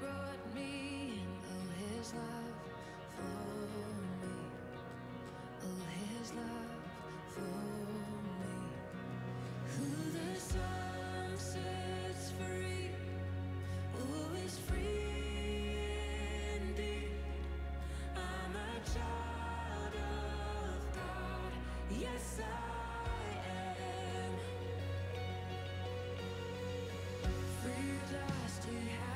brought me in. Oh, his love for me. Oh, his love for me. Who the Son sets free, oh, is free indeed. I'm a child of God. Yes, I am. He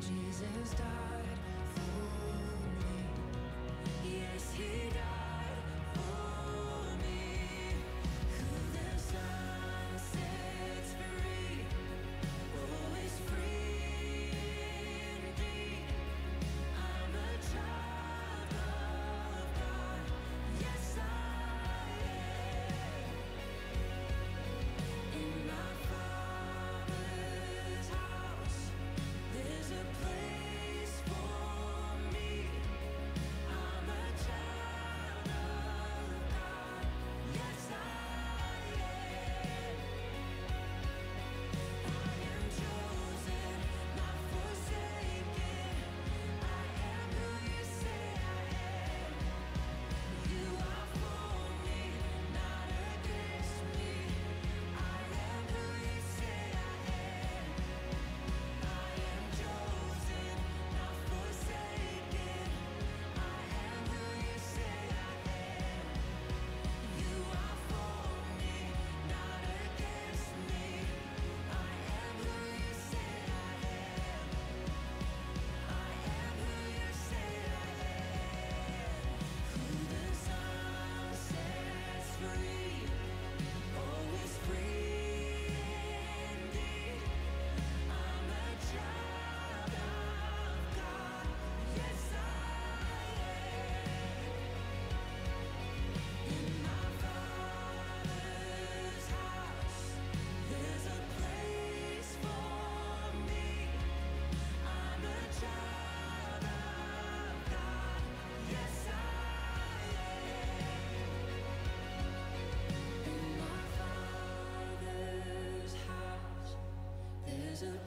Jesus died for me. Yes, He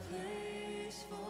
place for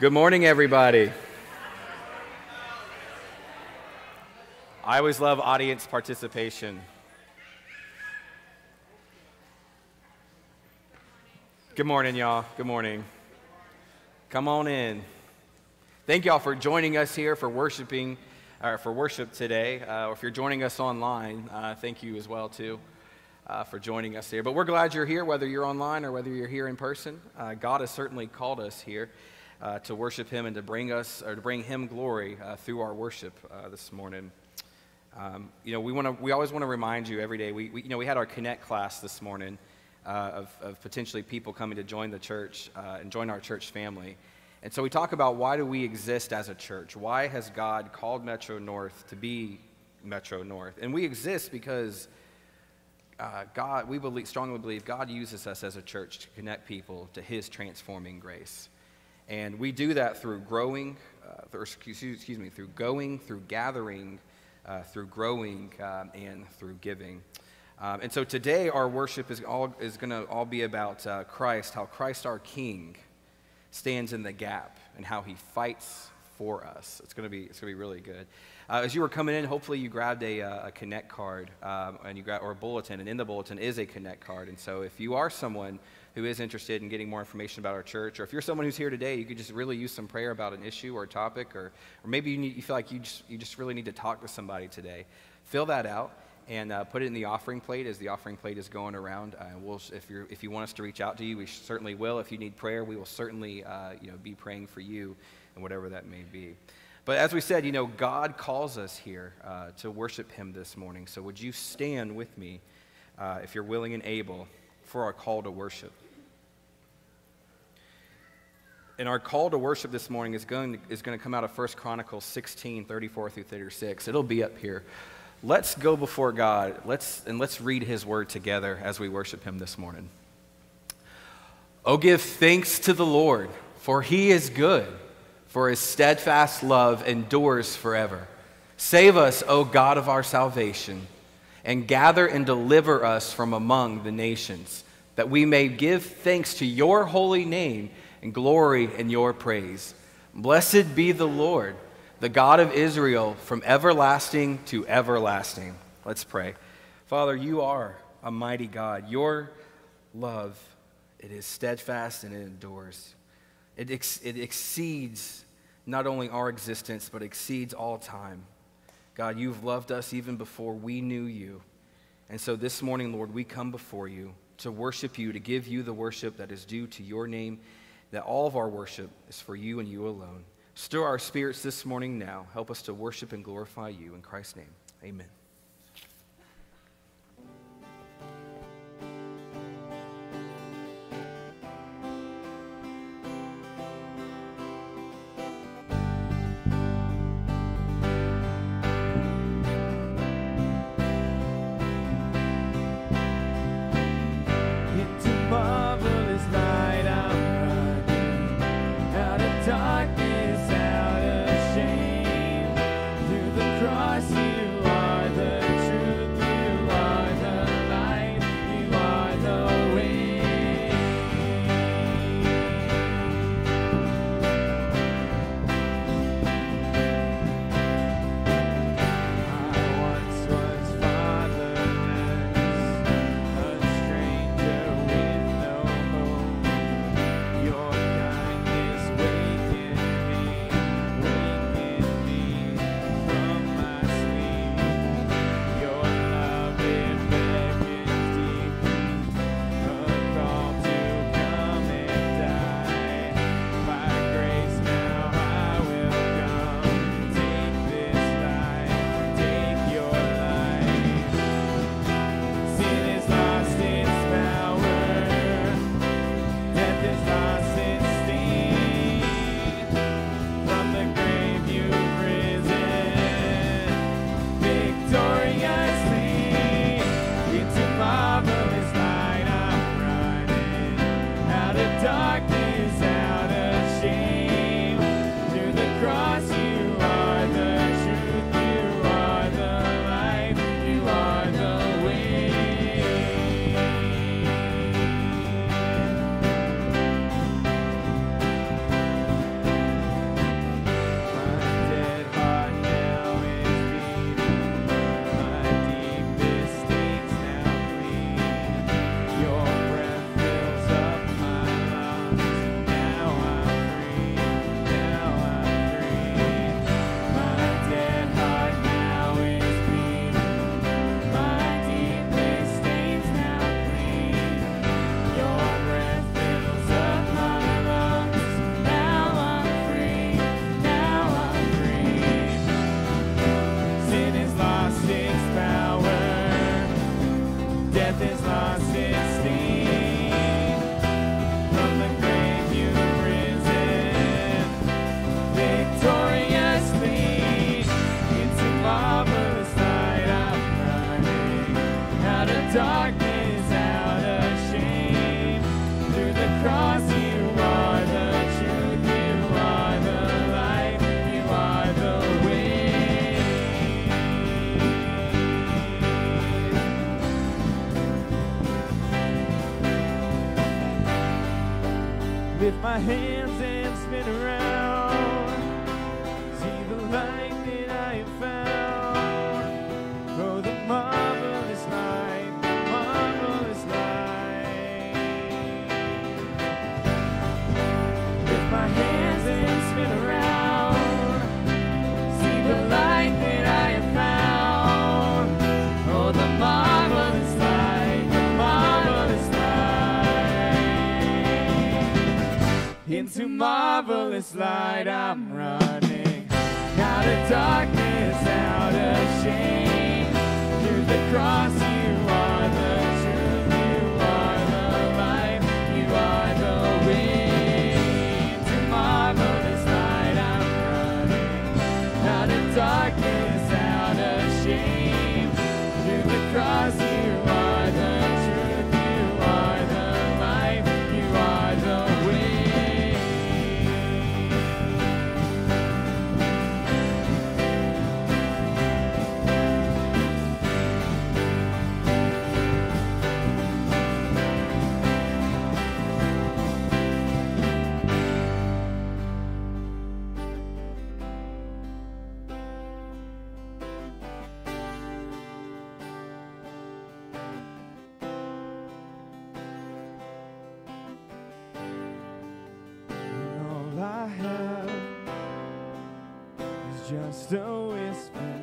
Good morning, everybody. I always love audience participation. Good morning, y'all. Good morning. Come on in. Thank y'all for joining us here for worshiping, or for worship today. Uh, if you're joining us online, uh, thank you as well too uh, for joining us here. But we're glad you're here, whether you're online or whether you're here in person. Uh, God has certainly called us here uh, to worship Him and to bring us or to bring Him glory uh, through our worship uh, this morning. Um, you know, we want to. We always want to remind you every day. We, we, you know, we had our Connect class this morning uh, of, of potentially people coming to join the church uh, and join our church family. And so we talk about why do we exist as a church? Why has God called Metro North to be Metro North? And we exist because uh, God, we believe, strongly believe God uses us as a church to connect people to His transforming grace. And we do that through growing, uh, excuse, me, through going, through gathering, uh, through growing, um, and through giving. Um, and so today our worship is all is going to all be about uh, Christ, how Christ our King stands in the gap, and how He fights for us. It's going to be it's going to be really good. Uh, as you were coming in, hopefully you grabbed a, uh, a Connect card um, and you got or a bulletin, and in the bulletin is a Connect card. And so if you are someone who is interested in getting more information about our church, or if you're someone who's here today, you could just really use some prayer about an issue or a topic, or, or maybe you, need, you feel like you just, you just really need to talk to somebody today, fill that out and uh, put it in the offering plate as the offering plate is going around. Uh, we'll, if, you're, if you want us to reach out to you, we certainly will. If you need prayer, we will certainly uh, you know, be praying for you and whatever that may be. But as we said, you know, God calls us here uh, to worship Him this morning. So would you stand with me, uh, if you're willing and able, for our call to worship? And our call to worship this morning is going to, is going to come out of 1 Chronicles 16, 34 through 36. It'll be up here. Let's go before God let's, and let's read His word together as we worship Him this morning. Oh, give thanks to the Lord, for He is good, for His steadfast love endures forever. Save us, O God of our salvation, and gather and deliver us from among the nations, that we may give thanks to your holy name and glory in your praise. Blessed be the Lord, the God of Israel, from everlasting to everlasting. Let's pray. Father, you are a mighty God. Your love, it is steadfast and it endures. It, ex- it exceeds not only our existence, but exceeds all time. God, you've loved us even before we knew you. And so this morning, Lord, we come before you to worship you, to give you the worship that is due to your name that all of our worship is for you and you alone. Stir our spirits this morning now. Help us to worship and glorify you. In Christ's name, amen. just a whisper.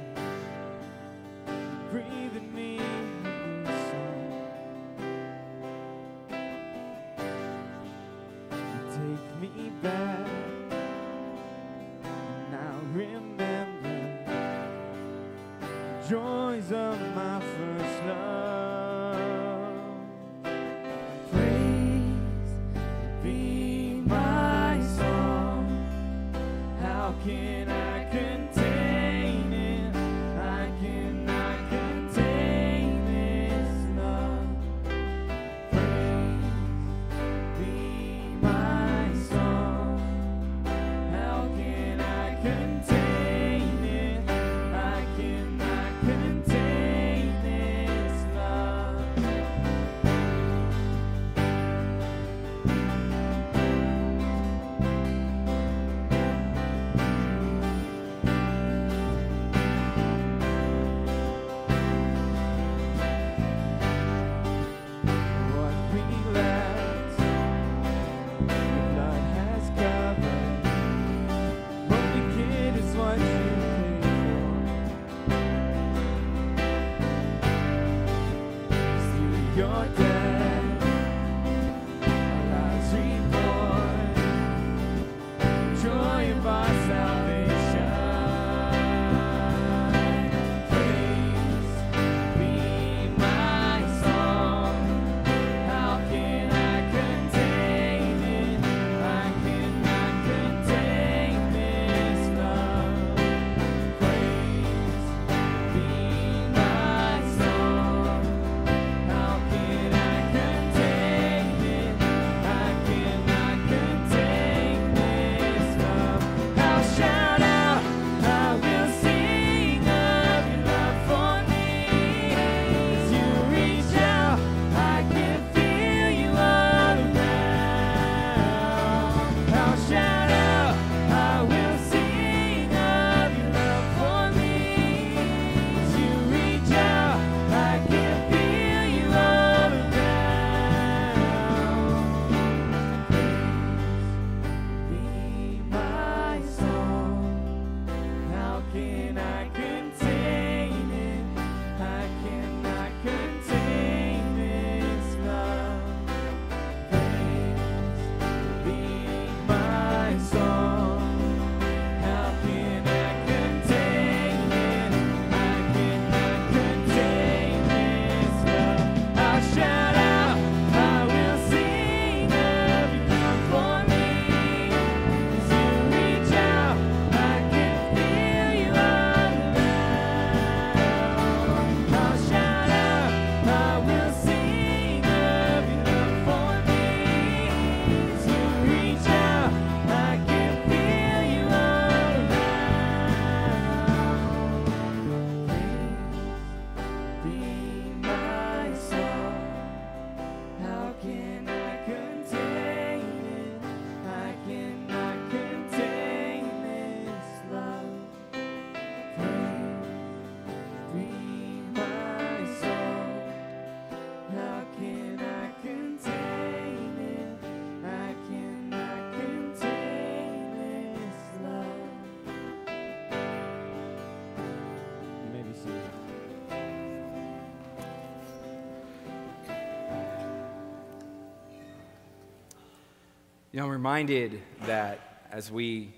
Breathing me Take me back, and I'll remember joys of my first love. can You know, I'm reminded that as we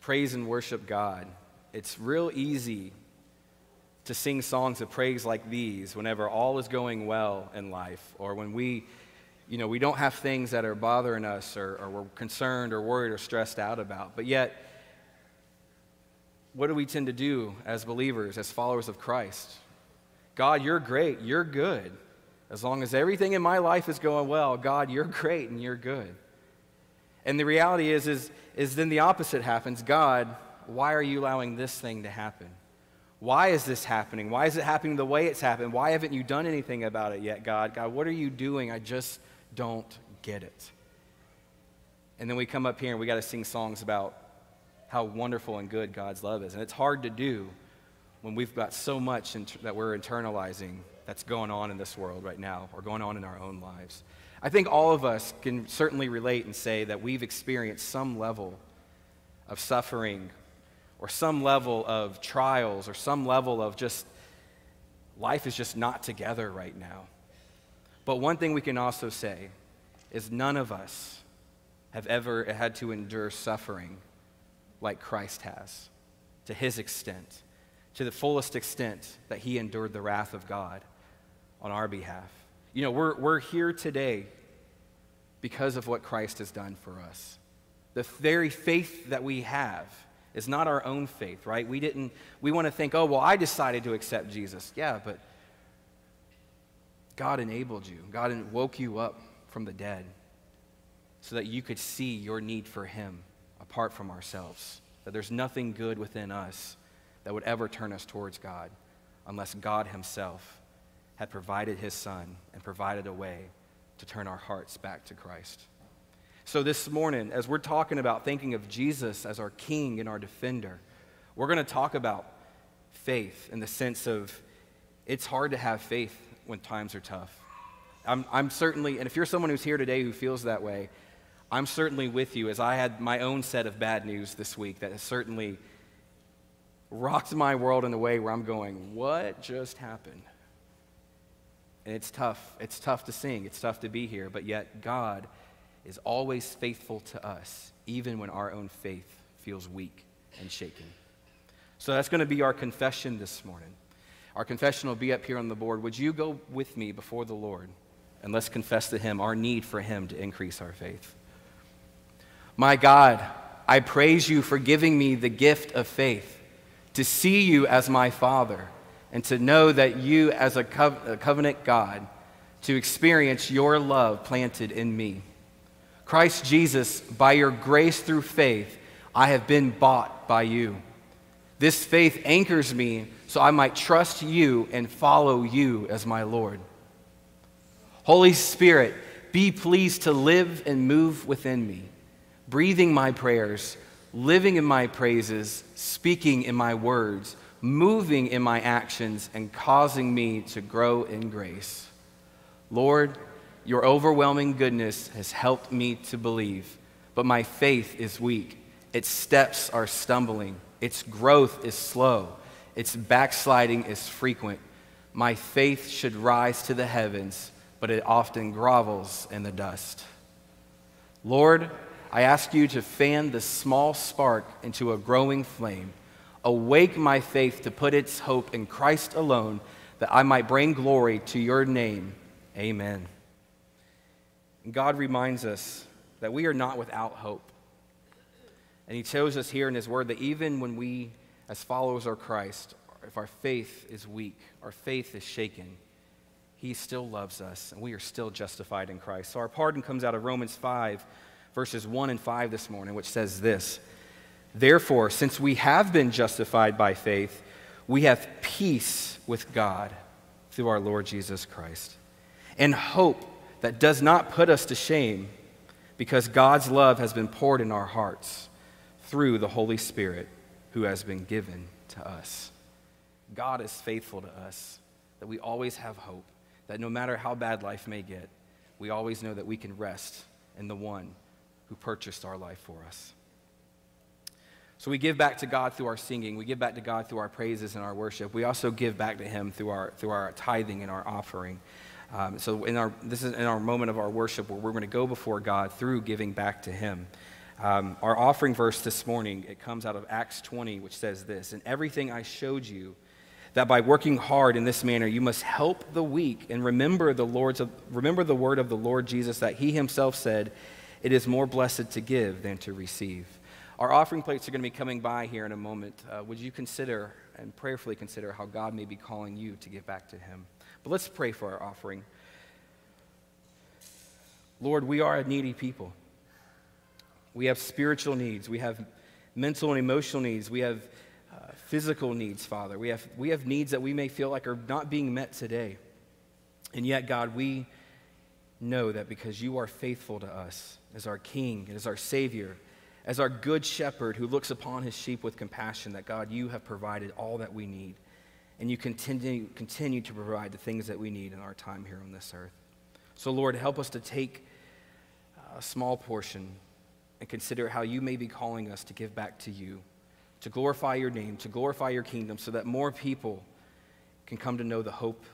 praise and worship God, it's real easy to sing songs of praise like these whenever all is going well in life or when we you know we don't have things that are bothering us or, or we're concerned or worried or stressed out about. But yet what do we tend to do as believers as followers of christ? God you're great. You're good. As long as everything in my life is going well god you're great and you're good and the reality is is is then the opposite happens god why are you allowing this thing to happen why is this happening? Why is it happening the way it's happened? Why haven't you done anything about it yet, God? God, what are you doing? I just don't get it. And then we come up here and we got to sing songs about how wonderful and good God's love is. And it's hard to do when we've got so much that we're internalizing that's going on in this world right now or going on in our own lives. I think all of us can certainly relate and say that we've experienced some level of suffering or some level of trials or some level of just life is just not together right now. But one thing we can also say is none of us have ever had to endure suffering like Christ has, to his extent, to the fullest extent that he endured the wrath of God on our behalf. You know, we're, we're here today because of what Christ has done for us. The very faith that we have is not our own faith, right? We didn't, we want to think, oh, well, I decided to accept Jesus. Yeah, but God enabled you, God woke you up from the dead so that you could see your need for Him apart from ourselves. That there's nothing good within us that would ever turn us towards God unless God Himself had provided His Son and provided a way to turn our hearts back to Christ. So, this morning, as we're talking about thinking of Jesus as our King and our defender, we're going to talk about faith in the sense of it's hard to have faith when times are tough. I'm, I'm certainly, and if you're someone who's here today who feels that way, I'm certainly with you as I had my own set of bad news this week that has certainly rocked my world in a way where I'm going, what just happened? And it's tough. It's tough to sing. It's tough to be here. But yet, God is always faithful to us, even when our own faith feels weak and shaken. So that's going to be our confession this morning. Our confession will be up here on the board. Would you go with me before the Lord and let's confess to Him our need for Him to increase our faith? My God, I praise you for giving me the gift of faith, to see you as my Father, and to know that you, as a, co- a covenant God, to experience your love planted in me. Christ Jesus, by your grace through faith, I have been bought by you. This faith anchors me so I might trust you and follow you as my Lord. Holy Spirit, be pleased to live and move within me, breathing my prayers, living in my praises, speaking in my words, moving in my actions, and causing me to grow in grace. Lord, your overwhelming goodness has helped me to believe, but my faith is weak. Its steps are stumbling, its growth is slow, its backsliding is frequent. My faith should rise to the heavens, but it often grovels in the dust. Lord, I ask you to fan the small spark into a growing flame. Awake my faith to put its hope in Christ alone, that I might bring glory to your name. Amen. And God reminds us that we are not without hope. And He shows us here in His Word that even when we, as followers of Christ, if our faith is weak, our faith is shaken, He still loves us and we are still justified in Christ. So our pardon comes out of Romans 5, verses 1 and 5 this morning, which says this Therefore, since we have been justified by faith, we have peace with God through our Lord Jesus Christ. And hope that does not put us to shame because God's love has been poured in our hearts through the Holy Spirit who has been given to us. God is faithful to us, that we always have hope, that no matter how bad life may get, we always know that we can rest in the one who purchased our life for us. So we give back to God through our singing. We give back to God through our praises and our worship. We also give back to Him through our, through our tithing and our offering. Um, so in our, this is in our moment of our worship where we're going to go before God through giving back to Him. Um, our offering verse this morning, it comes out of Acts 20, which says this, "In everything I showed you, that by working hard in this manner you must help the weak and remember the Lord's remember the word of the Lord Jesus that he himself said, it is more blessed to give than to receive." Our offering plates are going to be coming by here in a moment. Uh, would you consider and prayerfully consider how God may be calling you to give back to him? But let's pray for our offering. Lord, we are a needy people. We have spiritual needs. We have mental and emotional needs. We have uh, physical needs, Father. We have, we have needs that we may feel like are not being met today. And yet, God, we know that because you are faithful to us as our King, and as our Savior, as our good shepherd who looks upon his sheep with compassion, that God, you have provided all that we need. And you continue, continue to provide the things that we need in our time here on this earth. So, Lord, help us to take a small portion and consider how you may be calling us to give back to you, to glorify your name, to glorify your kingdom, so that more people can come to know the hope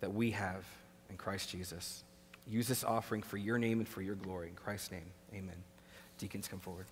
that we have in Christ Jesus. Use this offering for your name and for your glory. In Christ's name, amen. Deacons, come forward.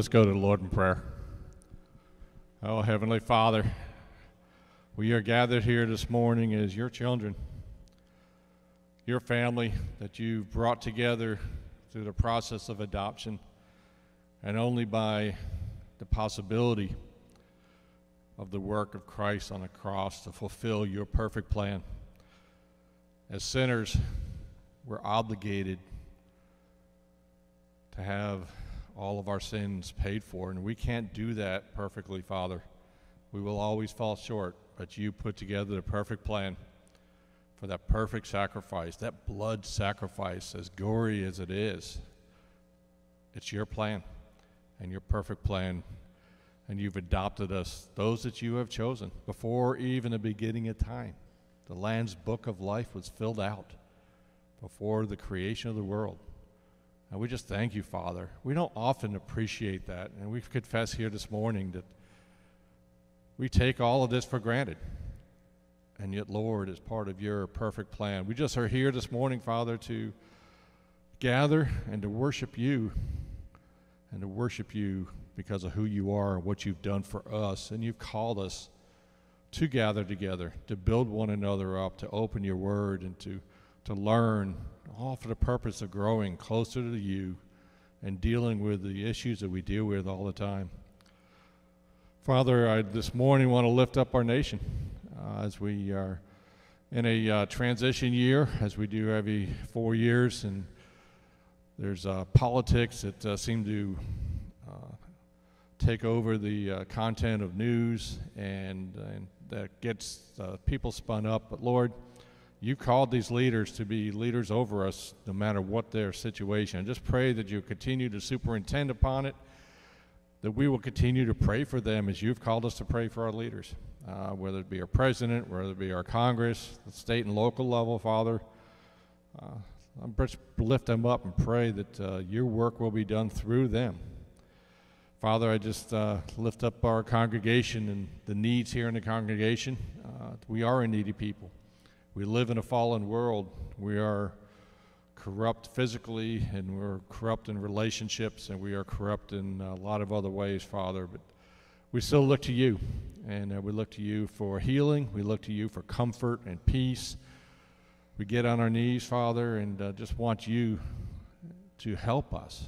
Let's go to the Lord in prayer. Oh, Heavenly Father, we are gathered here this morning as your children, your family that you've brought together through the process of adoption, and only by the possibility of the work of Christ on the cross to fulfill your perfect plan. As sinners, we're obligated to have all of our sins paid for, and we can't do that perfectly, Father. We will always fall short, but you put together the perfect plan for that perfect sacrifice, that blood sacrifice, as gory as it is. It's your plan and your perfect plan, and you've adopted us, those that you have chosen, before even the beginning of time. The Lamb's book of life was filled out before the creation of the world. And we just thank you, Father. We don't often appreciate that, and we confess here this morning that we take all of this for granted. And yet, Lord, is part of your perfect plan. We just are here this morning, Father, to gather and to worship you, and to worship you because of who you are and what you've done for us. And you've called us to gather together, to build one another up, to open your word, and to, to learn, all for the purpose of growing closer to you and dealing with the issues that we deal with all the time. Father, I this morning want to lift up our nation uh, as we are in a uh, transition year, as we do every four years, and there's uh, politics that uh, seem to uh, take over the uh, content of news, and, and that gets people spun up. But Lord, you called these leaders to be leaders over us, no matter what their situation. I Just pray that you continue to superintend upon it that we will continue to pray for them as you've called us to pray for our leaders, uh, whether it be our president, whether it be our Congress, the state and local level, Father. Uh, I'm just lift them up and pray that uh, your work will be done through them. Father, I just uh, lift up our congregation and the needs here in the congregation. Uh, we are a needy people. We live in a fallen world. We are corrupt physically and we're corrupt in relationships and we are corrupt in a lot of other ways, Father. But we still look to you and uh, we look to you for healing. We look to you for comfort and peace. We get on our knees, Father, and uh, just want you to help us.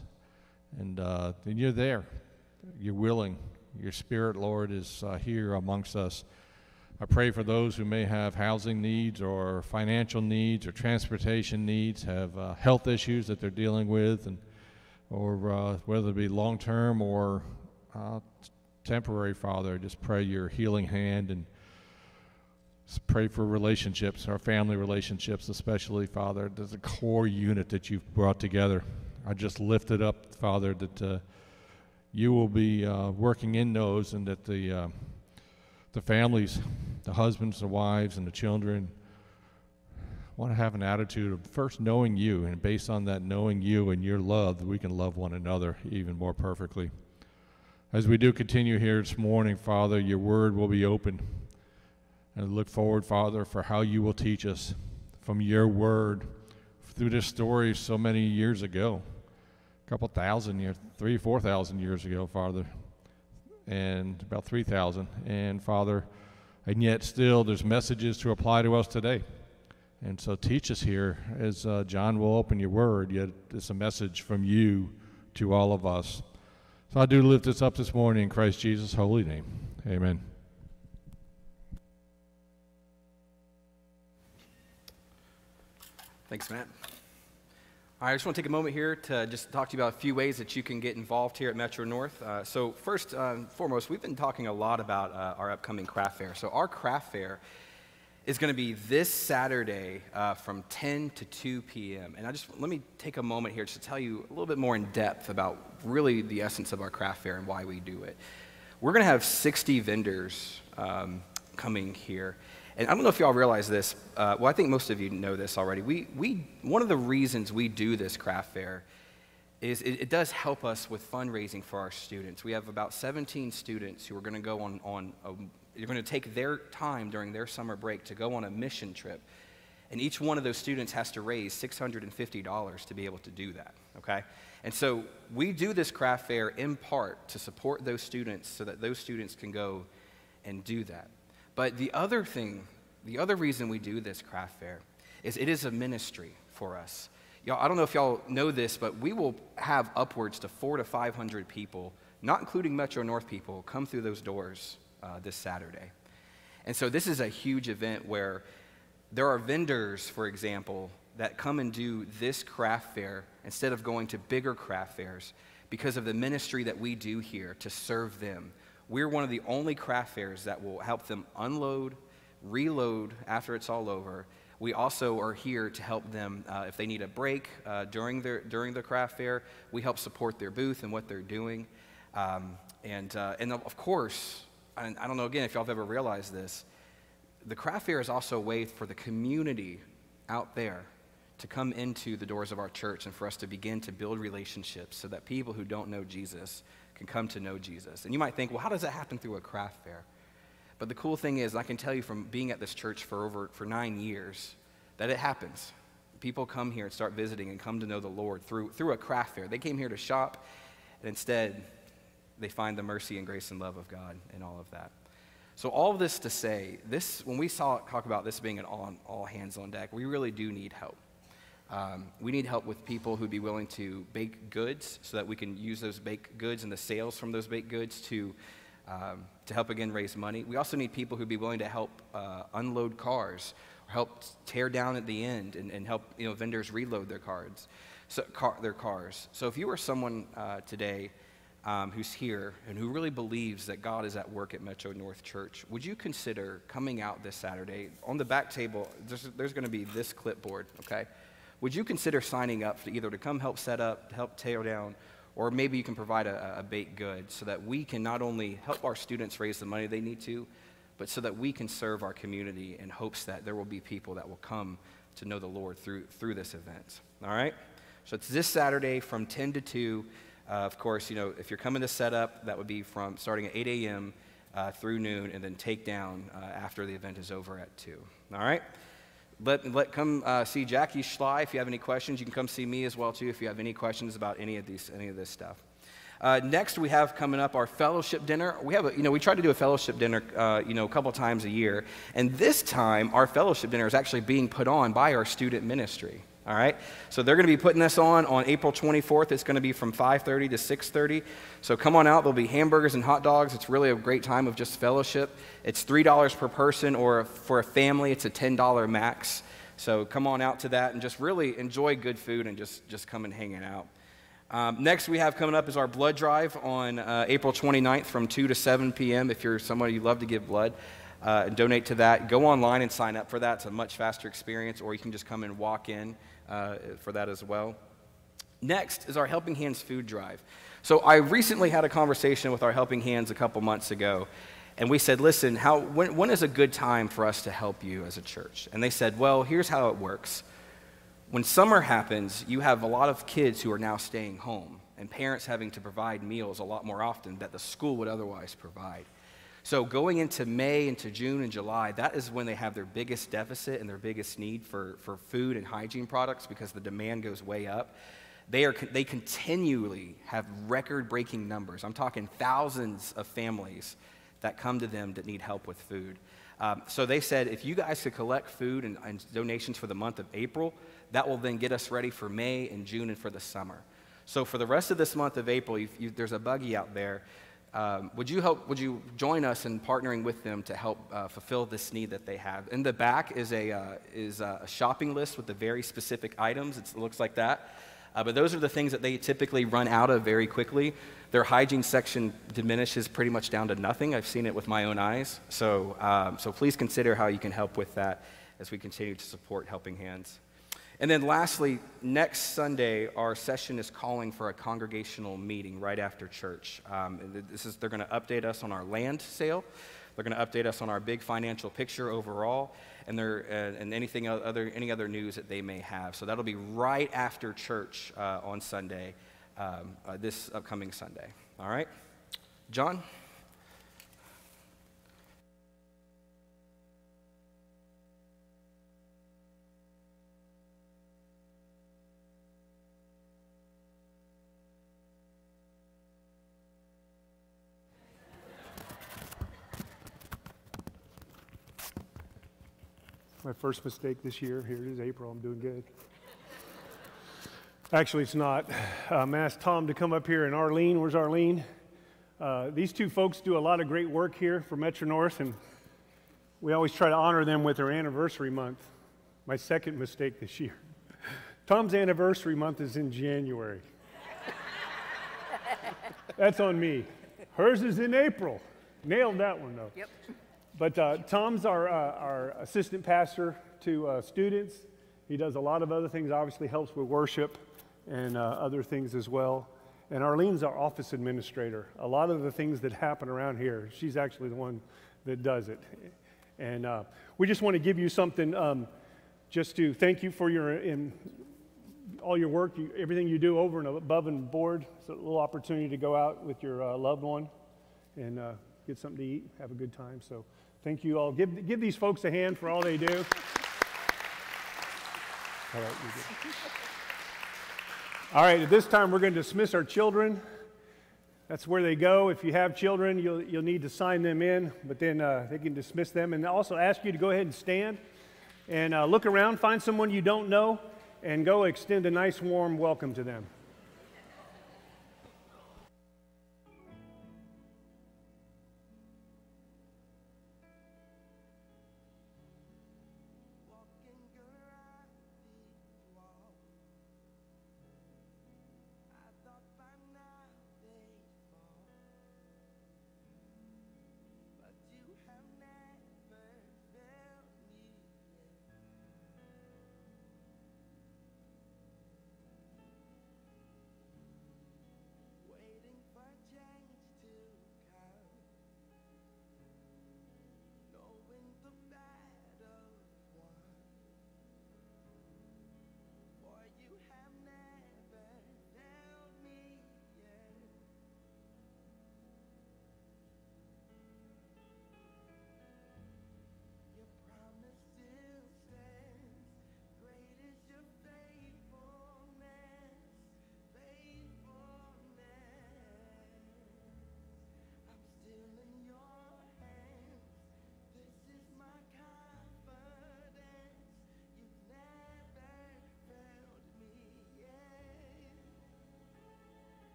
And, uh, and you're there. You're willing. Your Spirit, Lord, is uh, here amongst us. I pray for those who may have housing needs or financial needs or transportation needs, have uh, health issues that they're dealing with, and or uh, whether it be long term or uh, temporary. Father, just pray your healing hand and pray for relationships, our family relationships, especially Father. There's a core unit that you've brought together. I just lift it up, Father, that uh, you will be uh, working in those, and that the uh, the families, the husbands, the wives, and the children want to have an attitude of first knowing you, and based on that knowing you and your love, we can love one another even more perfectly. As we do continue here this morning, Father, your word will be open. And look forward, Father, for how you will teach us from your word through this story so many years ago, a couple thousand years, three, four thousand years ago, Father and about 3,000. And Father, and yet still there's messages to apply to us today. And so teach us here as uh, John will open your word, yet it's a message from you to all of us. So I do lift this up this morning in Christ Jesus' holy name. Amen. Thanks, Matt. I just want to take a moment here to just talk to you about a few ways that you can get involved here at Metro North. Uh, so, first and foremost, we've been talking a lot about uh, our upcoming craft fair. So, our craft fair is going to be this Saturday uh, from 10 to 2 p.m. And I just let me take a moment here just to tell you a little bit more in depth about really the essence of our craft fair and why we do it. We're going to have 60 vendors um, coming here. And I don't know if y'all realize this. Uh, well, I think most of you know this already. We, we, one of the reasons we do this craft fair is it, it does help us with fundraising for our students. We have about 17 students who are going to go on, on a, you're going to take their time during their summer break to go on a mission trip. And each one of those students has to raise $650 to be able to do that, okay? And so we do this craft fair in part to support those students so that those students can go and do that. But the other thing, the other reason we do this craft fair is it is a ministry for us. Y'all, I don't know if y'all know this, but we will have upwards to four to 500 people, not including Metro North people, come through those doors uh, this Saturday. And so this is a huge event where there are vendors, for example, that come and do this craft fair instead of going to bigger craft fairs because of the ministry that we do here to serve them. We're one of the only craft fairs that will help them unload, reload after it's all over. We also are here to help them uh, if they need a break uh, during, their, during the craft fair. We help support their booth and what they're doing. Um, and, uh, and of course, I, I don't know again if y'all have ever realized this, the craft fair is also a way for the community out there to come into the doors of our church and for us to begin to build relationships so that people who don't know Jesus can come to know Jesus. And you might think, well, how does that happen through a craft fair? But the cool thing is, I can tell you from being at this church for over for nine years, that it happens. People come here and start visiting and come to know the Lord through through a craft fair. They came here to shop, and instead, they find the mercy and grace and love of God and all of that. So all of this to say, this when we saw talk about this being an all, all hands on deck, we really do need help. Um, we need help with people who'd be willing to bake goods so that we can use those baked goods and the sales from those baked goods to, um, to help again raise money. We also need people who'd be willing to help uh, unload cars or help tear down at the end and, and help you know, vendors reload their, cards, so, car, their cars. So if you are someone uh, today um, who's here and who really believes that God is at work at Metro North Church, would you consider coming out this Saturday? On the back table, there's, there's going to be this clipboard, okay? Would you consider signing up to either to come help set up, to help tear down, or maybe you can provide a, a baked good so that we can not only help our students raise the money they need to, but so that we can serve our community in hopes that there will be people that will come to know the Lord through, through this event. All right? So it's this Saturday from 10 to 2. Uh, of course, you know, if you're coming to set up, that would be from starting at 8 a.m. Uh, through noon, and then take down uh, after the event is over at 2. All right? Let, let come uh, see Jackie Schley if you have any questions. You can come see me as well too if you have any questions about any of these any of this stuff. Uh, next, we have coming up our fellowship dinner. We have, a, you know, we try to do a fellowship dinner, uh, you know, a couple times a year, and this time our fellowship dinner is actually being put on by our student ministry. All right, so they're going to be putting this on on April 24th. It's going to be from 5:30 to 6:30. So come on out. There'll be hamburgers and hot dogs. It's really a great time of just fellowship. It's three dollars per person, or for a family, it's a $10 max. So come on out to that and just really enjoy good food and just just come and hang it out. Um, next, we have coming up is our blood drive on uh, April 29th from 2 to 7 p.m. If you're somebody you love to give blood uh, and donate to that, go online and sign up for that. It's a much faster experience, or you can just come and walk in uh, for that as well. Next is our Helping Hands food drive. So I recently had a conversation with our Helping Hands a couple months ago, and we said, listen, how, when, when is a good time for us to help you as a church? And they said, well, here's how it works. When summer happens, you have a lot of kids who are now staying home, and parents having to provide meals a lot more often that the school would otherwise provide. So going into May, into June and July, that is when they have their biggest deficit and their biggest need for, for food and hygiene products because the demand goes way up. They, are, they continually have record breaking numbers. I'm talking thousands of families that come to them that need help with food. Um, so they said if you guys could collect food and, and donations for the month of April, that will then get us ready for May and June and for the summer. So for the rest of this month of April, you, you, there's a buggy out there um, would you help? Would you join us in partnering with them to help uh, fulfill this need that they have? In the back is a uh, is a shopping list with the very specific items. It's, it looks like that, uh, but those are the things that they typically run out of very quickly. Their hygiene section diminishes pretty much down to nothing. I've seen it with my own eyes. So um, so please consider how you can help with that as we continue to support Helping Hands. And then lastly, next Sunday, our session is calling for a congregational meeting right after church. Um, this is, they're going to update us on our land sale. They're going to update us on our big financial picture overall and, uh, and anything other, any other news that they may have. So that'll be right after church uh, on Sunday, um, uh, this upcoming Sunday. All right? John? My first mistake this year. Here it is, April. I'm doing good. Actually, it's not. Um, asked Tom to come up here, and Arlene, where's Arlene? Uh, these two folks do a lot of great work here for Metro North, and we always try to honor them with their anniversary month. My second mistake this year. Tom's anniversary month is in January. That's on me. Hers is in April. Nailed that one, though. Yep. But uh, Tom's our, uh, our assistant pastor to uh, students. He does a lot of other things, obviously, helps with worship and uh, other things as well. And Arlene's our office administrator. A lot of the things that happen around here, she's actually the one that does it. And uh, we just want to give you something um, just to thank you for your in, all your work, you, everything you do over and above and board. It's a little opportunity to go out with your uh, loved one and get something to eat, have a good time. So thank you all. Give, give these folks a hand for all they do. All right, all right, at this time, we're going to dismiss our children. That's where they go. If you have children, you'll, you'll need to sign them in, but then uh, they can dismiss them. And also ask you to go ahead and stand and uh, look around, find someone you don't know, and go extend a nice, warm welcome to them.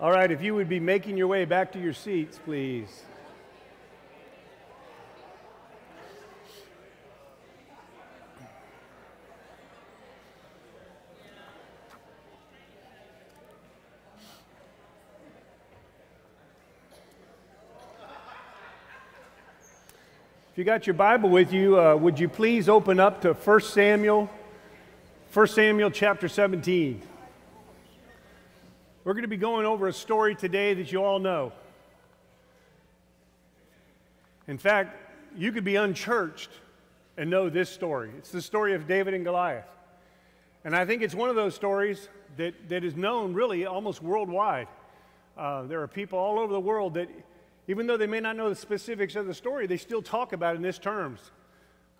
All right, if you would be making your way back to your seats, please. If you got your Bible with you, uh, would you please open up to 1 Samuel, 1 Samuel chapter 17. We're going to be going over a story today that you all know. In fact, you could be unchurched and know this story. It's the story of David and Goliath. And I think it's one of those stories that, that is known really almost worldwide. Uh, there are people all over the world that, even though they may not know the specifics of the story, they still talk about it in this terms.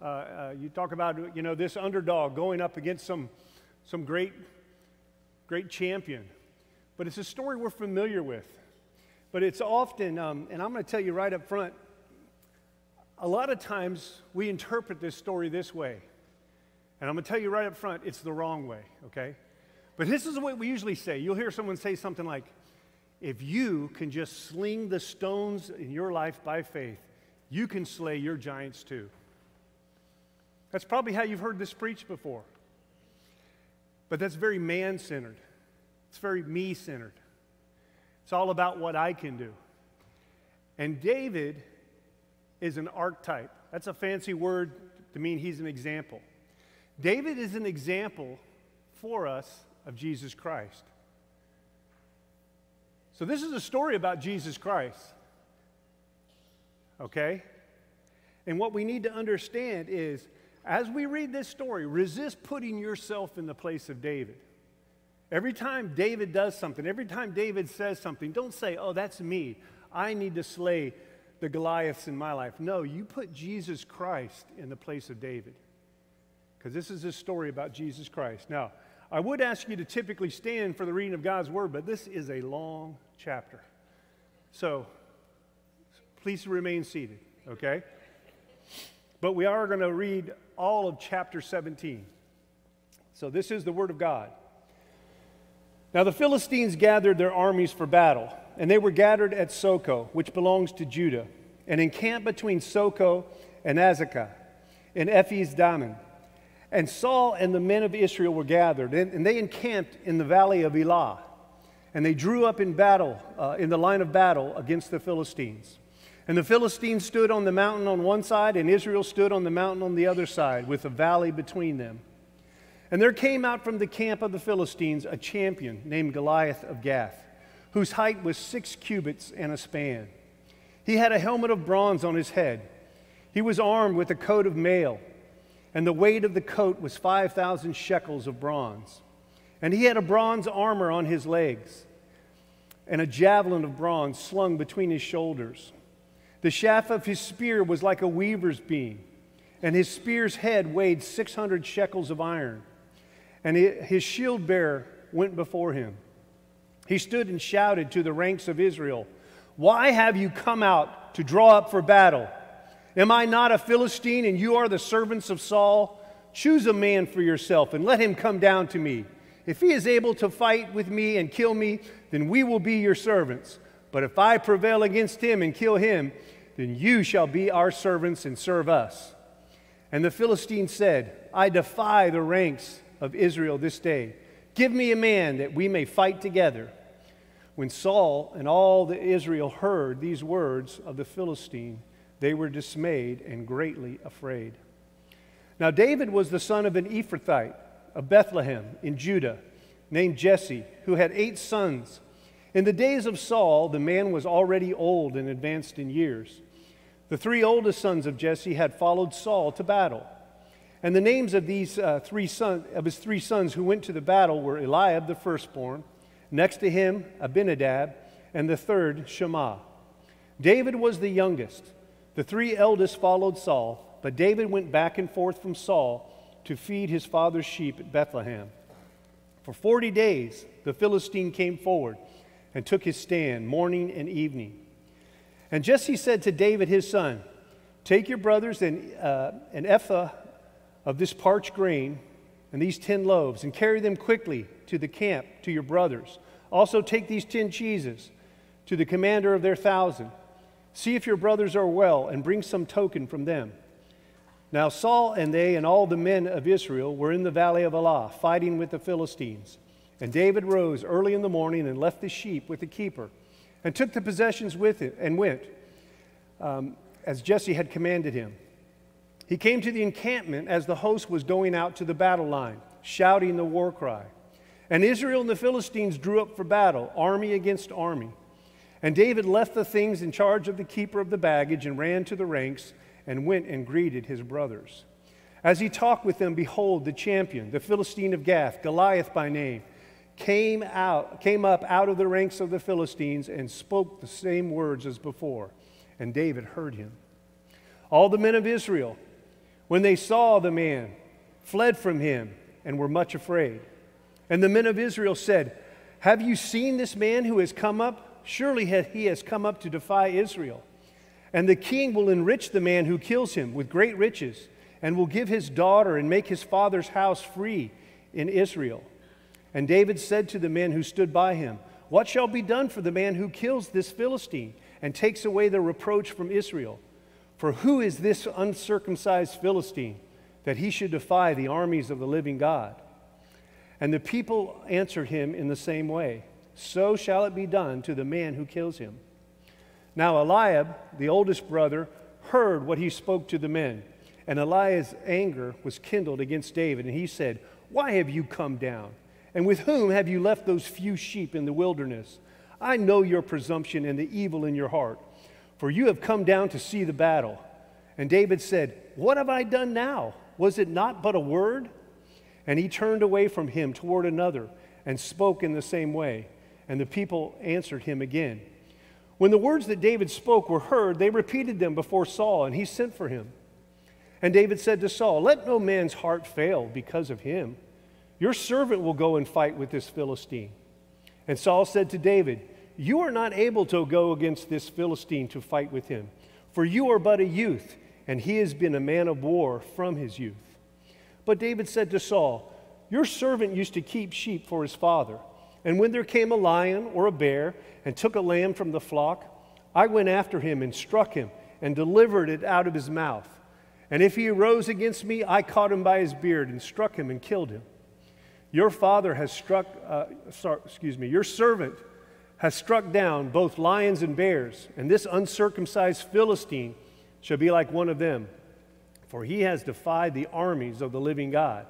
Uh, uh, you talk about, you know, this underdog going up against some, some great, great champion. But it's a story we're familiar with. But it's often, um, and I'm going to tell you right up front, a lot of times we interpret this story this way. And I'm going to tell you right up front, it's the wrong way, okay? But this is what we usually say. You'll hear someone say something like, if you can just sling the stones in your life by faith, you can slay your giants too. That's probably how you've heard this preached before. But that's very man centered, it's very me centered. It's all about what I can do. And David is an archetype. That's a fancy word to mean he's an example. David is an example for us of Jesus Christ. So, this is a story about Jesus Christ. Okay? And what we need to understand is as we read this story, resist putting yourself in the place of David. Every time David does something, every time David says something, don't say, oh, that's me. I need to slay the Goliaths in my life. No, you put Jesus Christ in the place of David. Because this is a story about Jesus Christ. Now, I would ask you to typically stand for the reading of God's word, but this is a long chapter. So please remain seated, okay? But we are going to read all of chapter 17. So this is the word of God. Now the Philistines gathered their armies for battle, and they were gathered at Socoh, which belongs to Judah, and encamped between Socoh and Azekah in Ephes Dammim. And Saul and the men of Israel were gathered, and, and they encamped in the valley of Elah. And they drew up in battle, uh, in the line of battle against the Philistines. And the Philistines stood on the mountain on one side, and Israel stood on the mountain on the other side, with a valley between them. And there came out from the camp of the Philistines a champion named Goliath of Gath, whose height was six cubits and a span. He had a helmet of bronze on his head. He was armed with a coat of mail, and the weight of the coat was 5,000 shekels of bronze. And he had a bronze armor on his legs, and a javelin of bronze slung between his shoulders. The shaft of his spear was like a weaver's beam, and his spear's head weighed 600 shekels of iron. And his shield bearer went before him. He stood and shouted to the ranks of Israel, Why have you come out to draw up for battle? Am I not a Philistine, and you are the servants of Saul? Choose a man for yourself, and let him come down to me. If he is able to fight with me and kill me, then we will be your servants. But if I prevail against him and kill him, then you shall be our servants and serve us. And the Philistine said, I defy the ranks of Israel this day. Give me a man that we may fight together. When Saul and all the Israel heard these words of the Philistine, they were dismayed and greatly afraid. Now David was the son of an Ephrathite of Bethlehem in Judah, named Jesse, who had eight sons. In the days of Saul, the man was already old and advanced in years. The three oldest sons of Jesse had followed Saul to battle. And the names of these uh, three sons, of his three sons who went to the battle were Eliab the firstborn, next to him Abinadab, and the third Shammah. David was the youngest. The three eldest followed Saul, but David went back and forth from Saul to feed his father's sheep at Bethlehem. For 40 days, the Philistine came forward and took his stand morning and evening. And Jesse said to David his son, Take your brothers and uh, an ephah of this parched grain and these ten loaves, and carry them quickly to the camp to your brothers. Also, take these ten cheeses to the commander of their thousand. See if your brothers are well, and bring some token from them. Now, Saul and they and all the men of Israel were in the valley of Elah, fighting with the Philistines. And David rose early in the morning and left the sheep with the keeper, and took the possessions with him, and went, um, as Jesse had commanded him. He came to the encampment as the host was going out to the battle line, shouting the war cry. And Israel and the Philistines drew up for battle, army against army. And David left the things in charge of the keeper of the baggage and ran to the ranks and went and greeted his brothers. As he talked with them, behold, the champion, the Philistine of Gath, Goliath by name, came out, came up out of the ranks of the Philistines and spoke the same words as before. And David heard him. All the men of Israel when they saw the man, fled from him and were much afraid. And the men of Israel said, Have you seen this man who has come up? Surely he has come up to defy Israel. And the king will enrich the man who kills him with great riches, and will give his daughter and make his father's house free in Israel. And David said to the men who stood by him, What shall be done for the man who kills this Philistine and takes away the reproach from Israel? For who is this uncircumcised Philistine that he should defy the armies of the living God? And the people answered him in the same way So shall it be done to the man who kills him. Now Eliab, the oldest brother, heard what he spoke to the men. And Eliab's anger was kindled against David, and he said, Why have you come down? And with whom have you left those few sheep in the wilderness? I know your presumption and the evil in your heart, for you have come down to see the battle. And David said, What have I done now? Was it not but a word? And he turned away from him toward another and spoke in the same way. And the people answered him again. When the words that David spoke were heard, they repeated them before Saul, and he sent for him. And David said to Saul, Let no man's heart fail because of him. Your servant will go and fight with this Philistine. And Saul said to David, You are not able to go against this Philistine to fight with him, for you are but a youth, and he has been a man of war from his youth. But David said to Saul, Your servant used to keep sheep for his father. And when there came a lion or a bear and took a lamb from the flock, I went after him and struck him and delivered it out of his mouth. And if he arose against me, I caught him by his beard and struck him and killed him. Your father has struck, uh, sorry, excuse me, your servant has struck down both lions and bears, and this uncircumcised Philistine shall be like one of them, for he has defied the armies of the living God.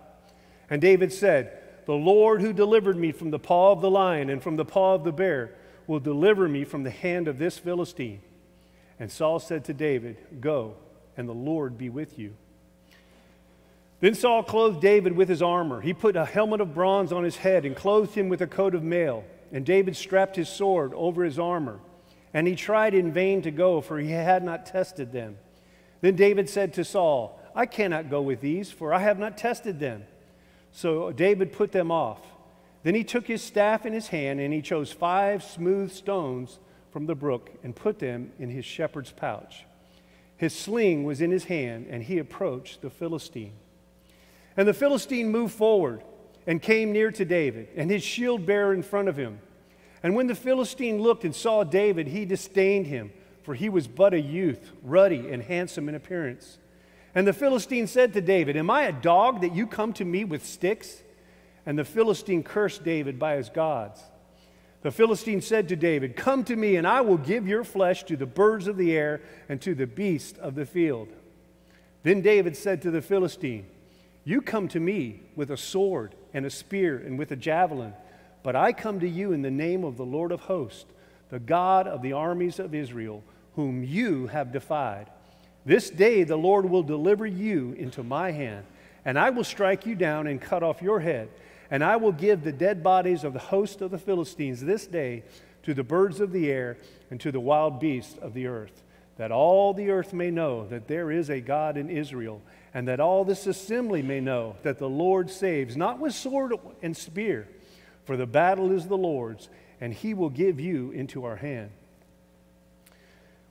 And David said, The Lord who delivered me from the paw of the lion and from the paw of the bear will deliver me from the hand of this Philistine. And Saul said to David, Go, and the Lord be with you. Then Saul clothed David with his armor. He put a helmet of bronze on his head and clothed him with a coat of mail. And David strapped his sword over his armor. And he tried in vain to go, for he had not tested them. Then David said to Saul, I cannot go with these, for I have not tested them. So David put them off. Then he took his staff in his hand, and he chose five smooth stones from the brook and put them in his shepherd's pouch. His sling was in his hand, and he approached the Philistine. And the Philistine moved forward and came near to David, and his shield bearer in front of him. And when the Philistine looked and saw David, he disdained him, for he was but a youth, ruddy and handsome in appearance. And the Philistine said to David, Am I a dog that you come to me with sticks? And the Philistine cursed David by his gods. The Philistine said to David, Come to me, and I will give your flesh to the birds of the air and to the beasts of the field. Then David said to the Philistine, You come to me with a sword and a spear and with a javelin, but I come to you in the name of the Lord of hosts, the God of the armies of Israel, whom you have defied. This day the Lord will deliver you into my hand, and I will strike you down and cut off your head. And I will give the dead bodies of the host of the Philistines this day to the birds of the air and to the wild beasts of the earth, that all the earth may know that there is a God in Israel, and that all this assembly may know that the Lord saves, not with sword and spear, for the battle is the Lord's, and he will give you into our hand.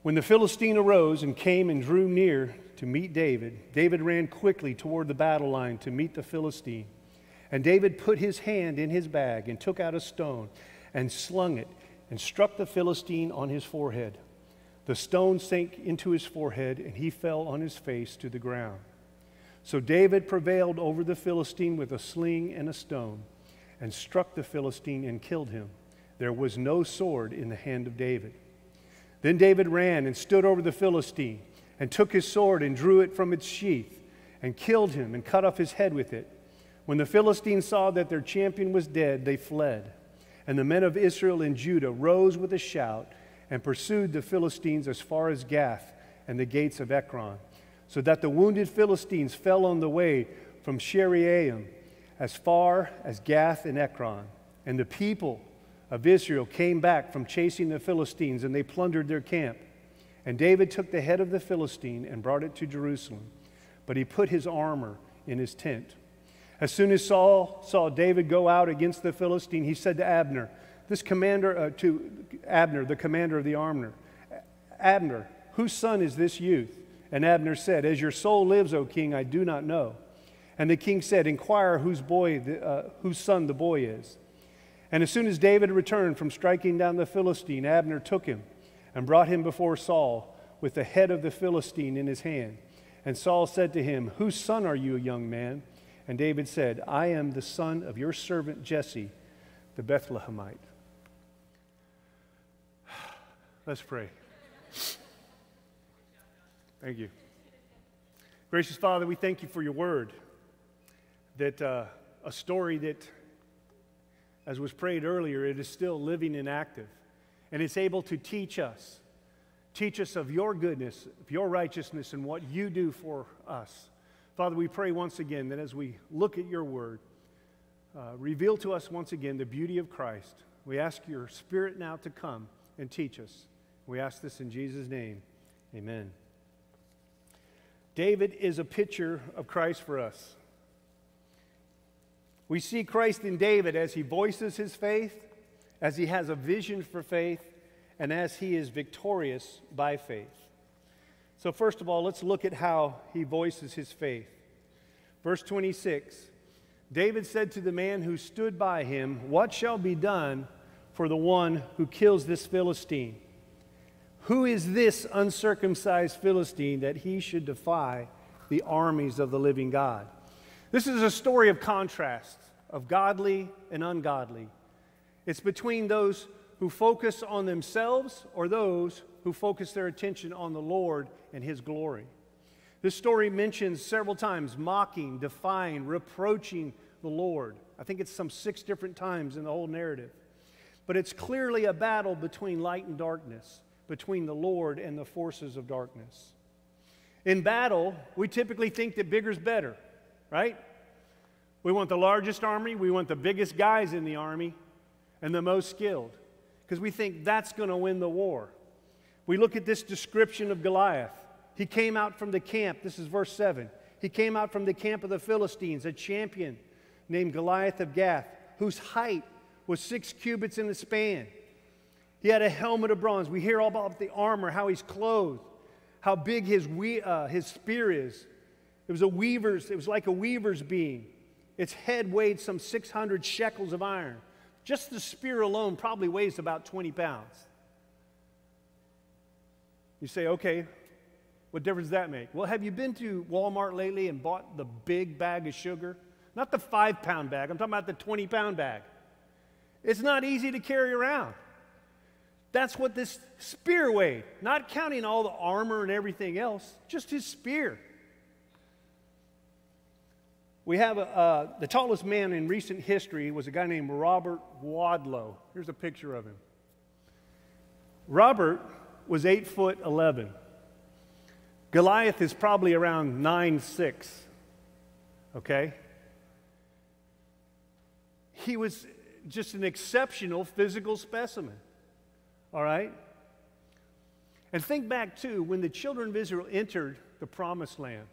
When the Philistine arose and came and drew near to meet David, David ran quickly toward the battle line to meet the Philistine. And David put his hand in his bag and took out a stone and slung it and struck the Philistine on his forehead. The stone sank into his forehead and he fell on his face to the ground. So David prevailed over the Philistine with a sling and a stone and struck the Philistine and killed him. There was no sword in the hand of David. Then David ran and stood over the Philistine and took his sword and drew it from its sheath and killed him and cut off his head with it. When the Philistines saw that their champion was dead, they fled. And the men of Israel and Judah rose with a shout and pursued the Philistines as far as Gath and the gates of Ekron, so that the wounded Philistines fell on the way from Shaaraim as far as Gath and Ekron. And the people of Israel came back from chasing the Philistines, and they plundered their camp. And David took the head of the Philistine and brought it to Jerusalem, but he put his armor in his tent. As soon as Saul saw David go out against the Philistine, he said to Abner, this commander, uh, to Abner, the commander of the armor, Abner, whose son is this youth? And Abner said, As your soul lives, O king, I do not know. And the king said, Inquire whose, boy the, uh, whose son the boy is. And as soon as David returned from striking down the Philistine, Abner took him and brought him before Saul with the head of the Philistine in his hand. And Saul said to him, Whose son are you, young man? And David said, I am the son of your servant Jesse, the Bethlehemite. Let's pray. Thank you. Gracious Father, we thank you for your word. That uh, a story that, as was prayed earlier, it is still living and active. And it's able to teach us, teach us of your goodness, of your righteousness, and what you do for us. Father, we pray once again that as we look at your word, uh, reveal to us once again the beauty of Christ. We ask your spirit now to come and teach us. We ask this in Jesus' name. Amen. David is a picture of Christ for us. We see Christ in David as he voices his faith, as he has a vision for faith, and as he is victorious by faith. So, first of all, let's look at how he voices his faith. Verse 26 David said to the man who stood by him, What shall be done for the one who kills this Philistine? Who is this uncircumcised Philistine that he should defy the armies of the living God? This is a story of contrast, of godly and ungodly. It's between those who focus on themselves or those who focus their attention on the Lord and his glory. This story mentions several times mocking, defying, reproaching the Lord. I think it's some six different times in the whole narrative. But it's clearly a battle between light and darkness, between the Lord and the forces of darkness. In battle, we typically think that bigger is better, right? We want the largest army, we want the biggest guys in the army, and the most skilled, because we think that's going to win the war. We look at this description of Goliath. He came out from the camp, this is verse 7. He came out from the camp of the Philistines, a champion named Goliath of Gath, whose height was six cubits in the span. He had a helmet of bronze. We hear all about the armor, how he's clothed, how big his, we, uh, his spear is. It was a weaver's, it was like a weaver's beam. Its head weighed some 600 shekels of iron. Just the spear alone probably weighs about 20 pounds. You say, okay, what difference does that make? Well, have you been to Walmart lately and bought the big bag of sugar? Not the five pound bag, I'm talking about the 20 pound bag. It's not easy to carry around. That's what this spear weighed, not counting all the armor and everything else, just his spear. We have a, uh, the tallest man in recent history was a guy named Robert Wadlow. Here's a picture of him. Robert was 8 foot 11. Goliath is probably around nine six. Okay? He was just an exceptional physical specimen. All right? And think back, too, when the children of Israel entered the promised land.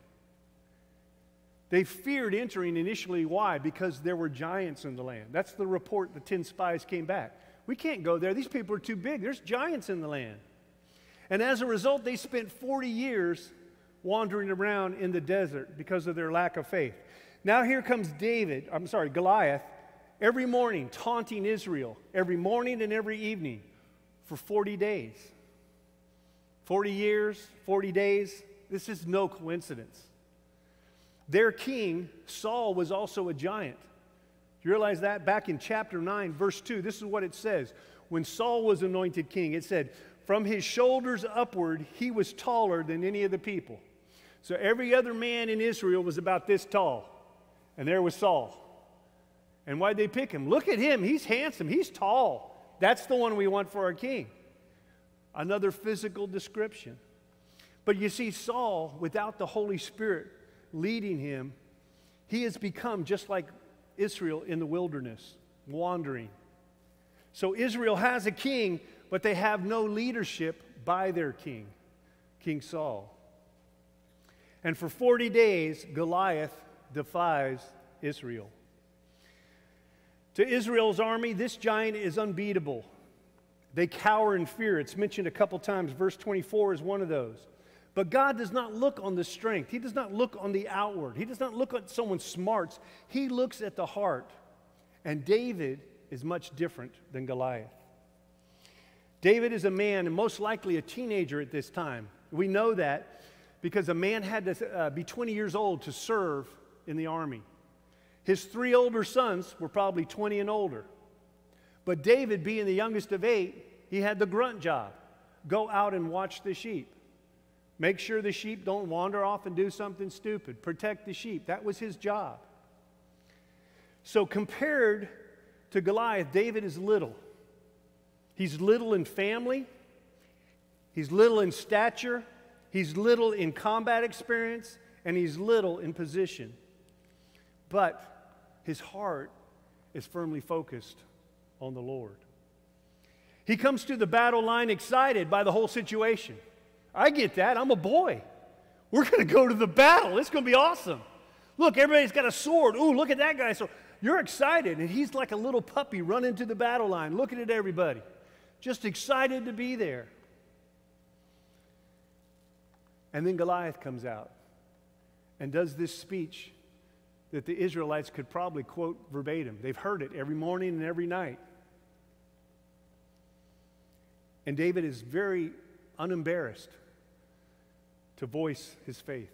They feared entering initially. Why? Because there were giants in the land. That's the report the 10 spies came back. We can't go there. These people are too big. There's giants in the land. And as a result, they spent 40 years wandering around in the desert because of their lack of faith. Now here comes David, I'm sorry, Goliath, every morning taunting Israel, every morning and every evening for 40 days. 40 years, 40 days. This is no coincidence. Their king, Saul, was also a giant. You realize that? Back in chapter 9, verse 2, this is what it says. When Saul was anointed king, it said, From his shoulders upward, he was taller than any of the people. So every other man in Israel was about this tall. And there was Saul. And why'd they pick him? Look at him. He's handsome. He's tall. That's the one we want for our king. Another physical description. But you see, Saul, without the Holy Spirit leading him, he has become just like Israel in the wilderness, wandering. So Israel has a king, but they have no leadership by their king, King Saul. And for 40 days, Goliath defies Israel. To Israel's army, this giant is unbeatable. They cower in fear. It's mentioned a couple times. Verse 24 is one of those. But God does not look on the strength. He does not look on the outward. He does not look at someone's smarts. He looks at the heart. And David is much different than Goliath. David is a man, and most likely a teenager at this time. We know that because a man had to uh, be 20 years old to serve in the army. His three older sons were probably 20 and older. But David, being the youngest of eight, he had the grunt job go out and watch the sheep. Make sure the sheep don't wander off and do something stupid. Protect the sheep. That was his job. So, compared to Goliath, David is little. He's little in family, he's little in stature, he's little in combat experience, and he's little in position. But his heart is firmly focused on the Lord. He comes to the battle line excited by the whole situation. I get that. I'm a boy. We're going to go to the battle. It's going to be awesome. Look, everybody's got a sword. Ooh, look at that guy. So you're excited. And he's like a little puppy running to the battle line, looking at everybody, just excited to be there. And then Goliath comes out and does this speech that the Israelites could probably quote verbatim. They've heard it every morning and every night. And David is very unembarrassed to voice his faith.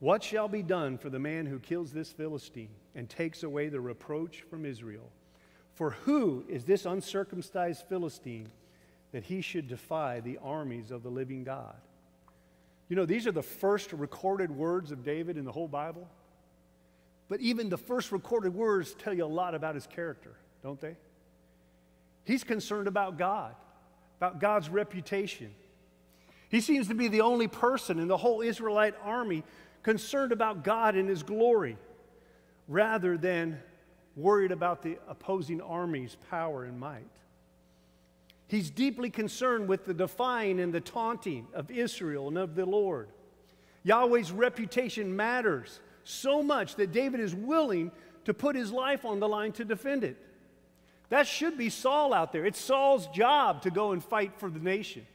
What shall be done for the man who kills this Philistine and takes away the reproach from Israel? For who is this uncircumcised Philistine that he should defy the armies of the living God? You know, these are the first recorded words of David in the whole Bible. But even the first recorded words tell you a lot about his character, don't they? He's concerned about God, about God's reputation. He seems to be the only person in the whole Israelite army concerned about God and his glory rather than worried about the opposing army's power and might. He's deeply concerned with the defying and the taunting of Israel and of the Lord. Yahweh's reputation matters so much that David is willing to put his life on the line to defend it. That should be Saul out there. It's Saul's job to go and fight for the nation.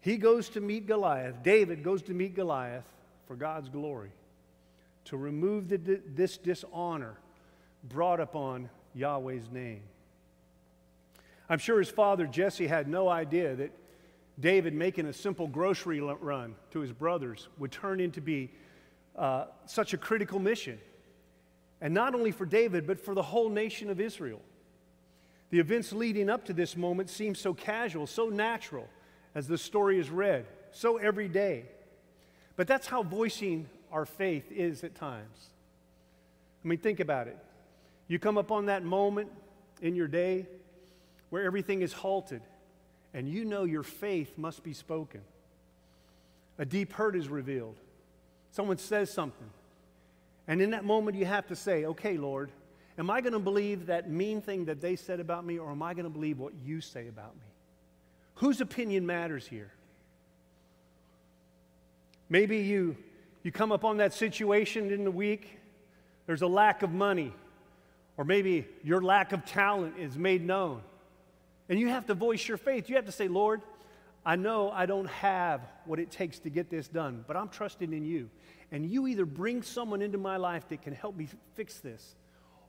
He goes to meet Goliath. David goes to meet Goliath for God's glory, to remove the, this dishonor brought upon Yahweh's name. I'm sure his father Jesse had no idea that David making a simple grocery run to his brothers would turn into be uh, such a critical mission. And not only for David, but for the whole nation of Israel. The events leading up to this moment seem so casual, so natural as the story is read, so everyday. But that's how voicing our faith is at times. I mean, think about it. You come upon that moment in your day where everything is halted and you know your faith must be spoken. A deep hurt is revealed. Someone says something. And in that moment, you have to say, okay, Lord, am I going to believe that mean thing that they said about me, or am I going to believe what you say about me? Whose opinion matters here? Maybe you, you come upon that situation in the week, there's a lack of money, or maybe your lack of talent is made known. And you have to voice your faith. You have to say, Lord, I know I don't have what it takes to get this done, but I'm trusting in you. And you either bring someone into my life that can help me fix this,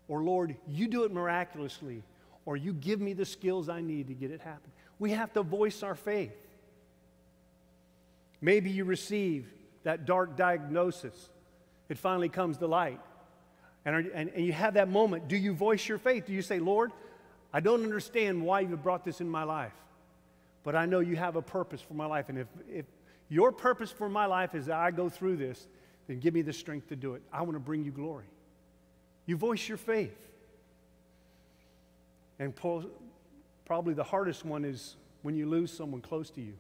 or Lord, you do it miraculously, or you give me the skills I need to get it happen. We have to voice our faith. Maybe you receive that dark diagnosis, it finally comes to light. And, are, and, and you have that moment. Do you voice your faith? Do you say, Lord, I don't understand why you brought this in my life, but I know you have a purpose for my life. And if, if your purpose for my life is that I go through this, then give me the strength to do it. I want to bring you glory. You voice your faith. And probably the hardest one is when you lose someone close to you.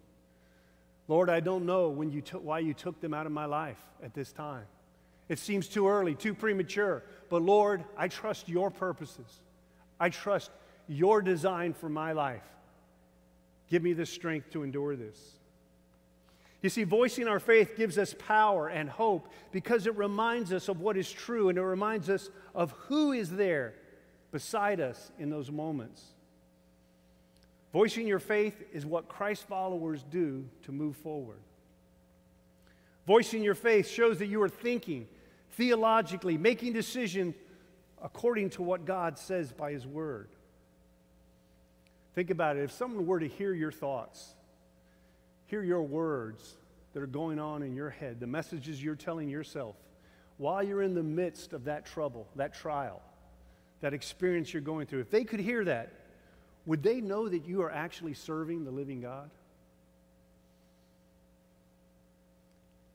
Lord, I don't know when you took, why you took them out of my life at this time. It seems too early, too premature. But Lord, I trust your purposes. I trust your design for my life. Give me the strength to endure this. You see, voicing our faith gives us power and hope because it reminds us of what is true and it reminds us of who is there beside us in those moments. Voicing your faith is what Christ followers do to move forward. Voicing your faith shows that you are thinking theologically, making decisions according to what God says by His Word. Think about it. If someone were to hear your thoughts, hear your words that are going on in your head, the messages you're telling yourself, while you're in the midst of that trouble, that trial, that experience you're going through, if they could hear that, would they know that you are actually serving the living God?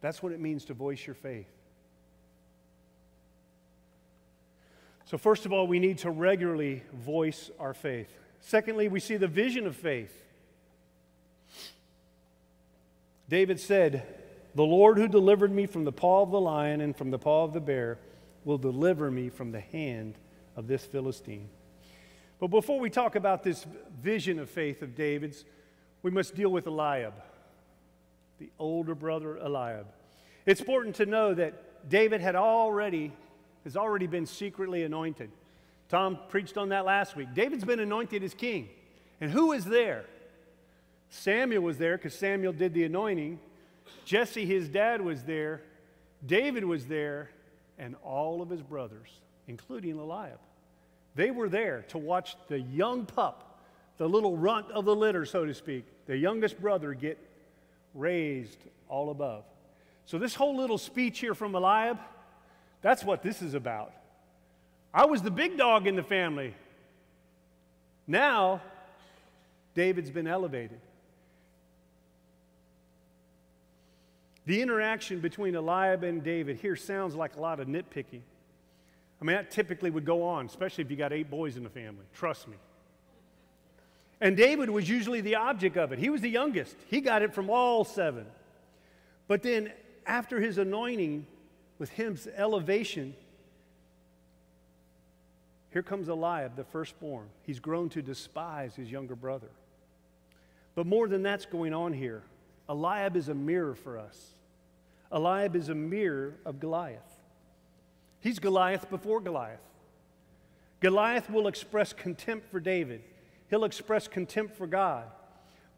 That's what it means to voice your faith. So, first of all, we need to regularly voice our faith. Secondly, we see the vision of faith. David said, The Lord who delivered me from the paw of the lion and from the paw of the bear will deliver me from the hand of this Philistine. But before we talk about this vision of faith of David's, we must deal with Eliab, the older brother Eliab. It's important to know that David had already has already been secretly anointed. Tom preached on that last week. David's been anointed as king. And who is there? Samuel was there because Samuel did the anointing. Jesse, his dad, was there. David was there. And all of his brothers, including Eliab. They were there to watch the young pup, the little runt of the litter, so to speak, the youngest brother get raised all above. So, this whole little speech here from Eliab, that's what this is about. I was the big dog in the family. Now, David's been elevated. The interaction between Eliab and David here sounds like a lot of nitpicking. I mean, that typically would go on, especially if you got eight boys in the family. Trust me. And David was usually the object of it. He was the youngest, he got it from all seven. But then, after his anointing, with his elevation, here comes Eliab, the firstborn. He's grown to despise his younger brother. But more than that's going on here. Eliab is a mirror for us. Eliab is a mirror of Goliath. He's Goliath before Goliath. Goliath will express contempt for David, he'll express contempt for God.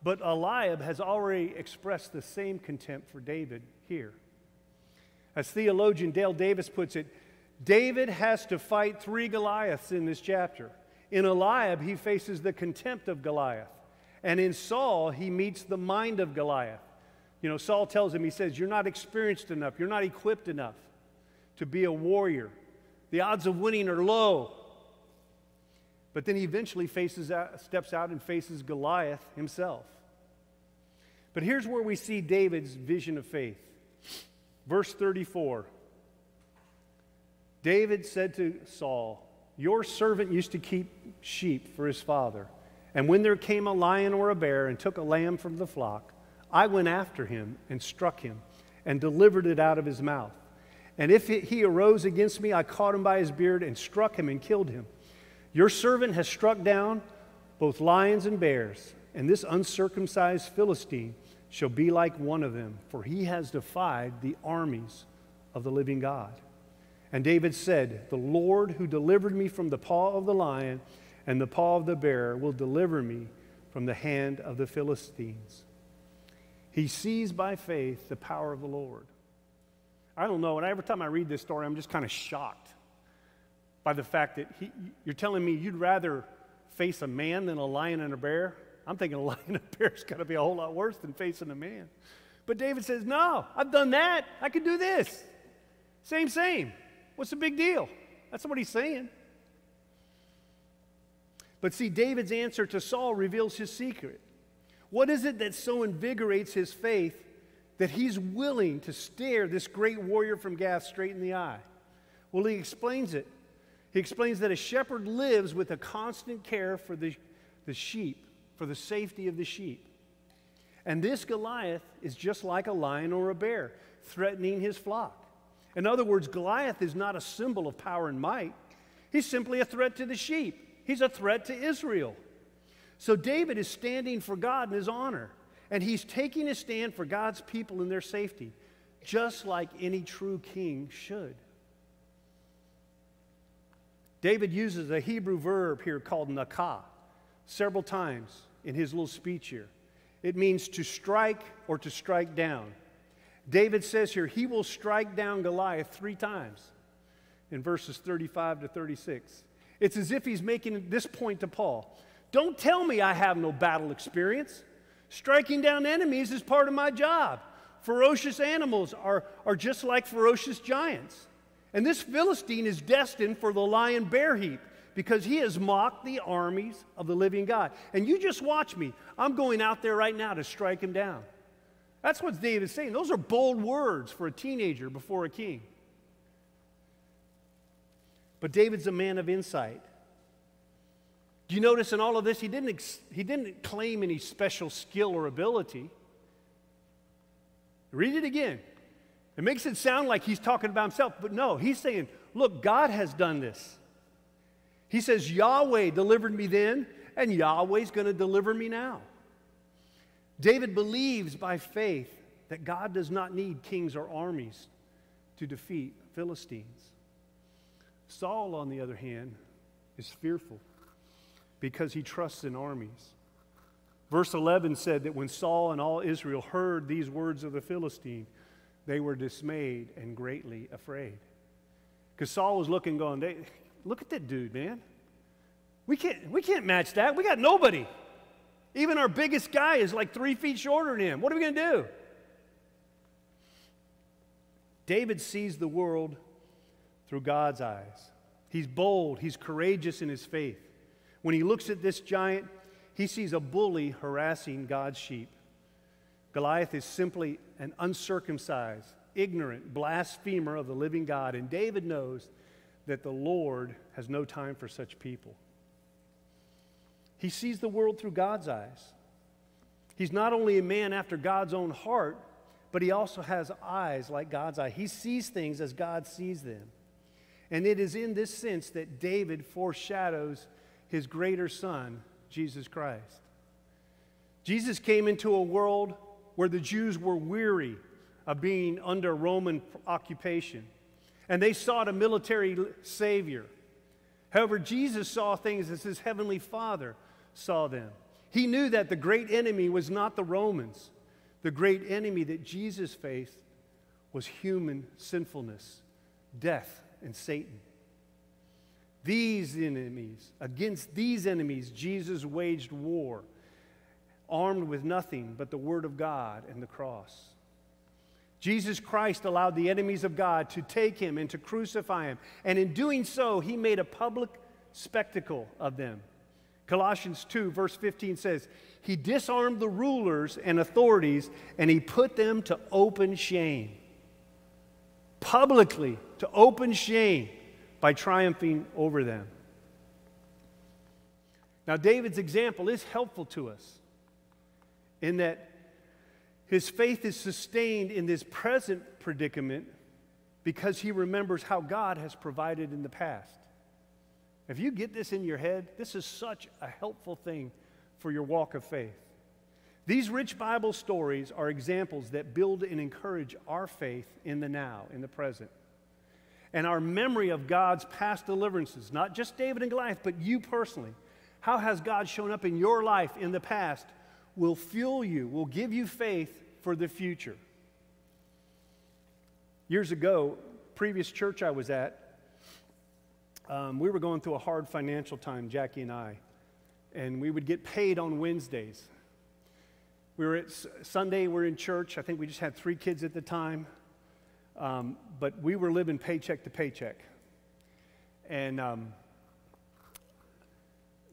But Eliab has already expressed the same contempt for David here. As theologian Dale Davis puts it, David has to fight three Goliaths in this chapter. In Eliab, he faces the contempt of Goliath. And in Saul, he meets the mind of Goliath. You know, Saul tells him, he says, You're not experienced enough, you're not equipped enough to be a warrior. The odds of winning are low. But then he eventually faces out, steps out and faces Goliath himself. But here's where we see David's vision of faith. Verse 34 David said to Saul, Your servant used to keep sheep for his father. And when there came a lion or a bear and took a lamb from the flock, I went after him and struck him and delivered it out of his mouth. And if he arose against me, I caught him by his beard and struck him and killed him. Your servant has struck down both lions and bears, and this uncircumcised Philistine shall be like one of them, for he has defied the armies of the living God. And David said, The Lord who delivered me from the paw of the lion and the paw of the bear will deliver me from the hand of the Philistines. He sees by faith the power of the Lord. I don't know, and every time I read this story, I'm just kind of shocked by the fact that he, you're telling me you'd rather face a man than a lion and a bear. I'm thinking a lion and a bear's got to be a whole lot worse than facing a man. But David says, No, I've done that. I can do this. Same, same. What's the big deal? That's what he's saying. But see, David's answer to Saul reveals his secret. What is it that so invigorates his faith that he's willing to stare this great warrior from Gath straight in the eye? Well, he explains it. He explains that a shepherd lives with a constant care for the, the sheep, for the safety of the sheep. And this Goliath is just like a lion or a bear, threatening his flock. In other words, Goliath is not a symbol of power and might, he's simply a threat to the sheep. He's a threat to Israel. So David is standing for God and his honor, and he's taking a stand for God's people and their safety, just like any true king should. David uses a Hebrew verb here called nakah several times in his little speech here. It means to strike or to strike down. David says here, he will strike down Goliath three times in verses 35 to 36. It's as if he's making this point to Saul Don't tell me I have no battle experience. Striking down enemies is part of my job. Ferocious animals are, are just like ferocious giants. And this Philistine is destined for the lion bear heap because he has mocked the armies of the living God. And you just watch me. I'm going out there right now to strike him down. That's what David's saying. Those are bold words for a teenager before a king. But David's a man of insight. Do you notice in all of this, he didn't, he didn't claim any special skill or ability. Read it again. It makes it sound like he's talking about himself, but no, he's saying, Look, God has done this. He says, Yahweh delivered me then, and Yahweh's going to deliver me now. David believes by faith that God does not need kings or armies to defeat Philistines. Saul, on the other hand, is fearful because he trusts in armies. Verse 11 said that when Saul and all Israel heard these words of the Philistine, they were dismayed and greatly afraid. Because Saul was looking, going, Look at that dude, man. We can't, we can't match that. We got nobody. Even our biggest guy is like three feet shorter than him. What are we going to do? David sees the world through God's eyes. He's bold, he's courageous in his faith. When he looks at this giant, he sees a bully harassing God's sheep. Goliath is simply an uncircumcised, ignorant blasphemer of the living God, and David knows that the Lord has no time for such people. He sees the world through God's eyes. He's not only a man after God's own heart, but he also has eyes like God's eye. He sees things as God sees them. And it is in this sense that David foreshadows his greater son, Jesus Christ. Jesus came into a world where the Jews were weary of being under Roman occupation, and they sought a military savior. However, Jesus saw things as his heavenly Father saw them. He knew that the great enemy was not the Romans. The great enemy that Jesus faced was human sinfulness, death, and Satan. These enemies, against these enemies, Jesus waged war, armed with nothing but the Word of God and the cross. Jesus Christ allowed the enemies of God to take him and to crucify him. And in doing so, he made a public spectacle of them. Colossians 2, verse 15 says, He disarmed the rulers and authorities and he put them to open shame. Publicly, to open shame by triumphing over them. Now, David's example is helpful to us in that his faith is sustained in this present predicament because he remembers how God has provided in the past. If you get this in your head, this is such a helpful thing for your walk of faith. These rich Bible stories are examples that build and encourage our faith in the now, in the present. And our memory of God's past deliverances, not just David and Goliath, but you personally. How has God shown up in your life in the past will fuel you, will give you faith for the future. Years ago, previous church I was at, um, we were going through a hard financial time, Jackie and I, and we would get paid on Wednesdays. We were at Sunday, we are in church. I think we just had three kids at the time, um, but we were living paycheck to paycheck. And um,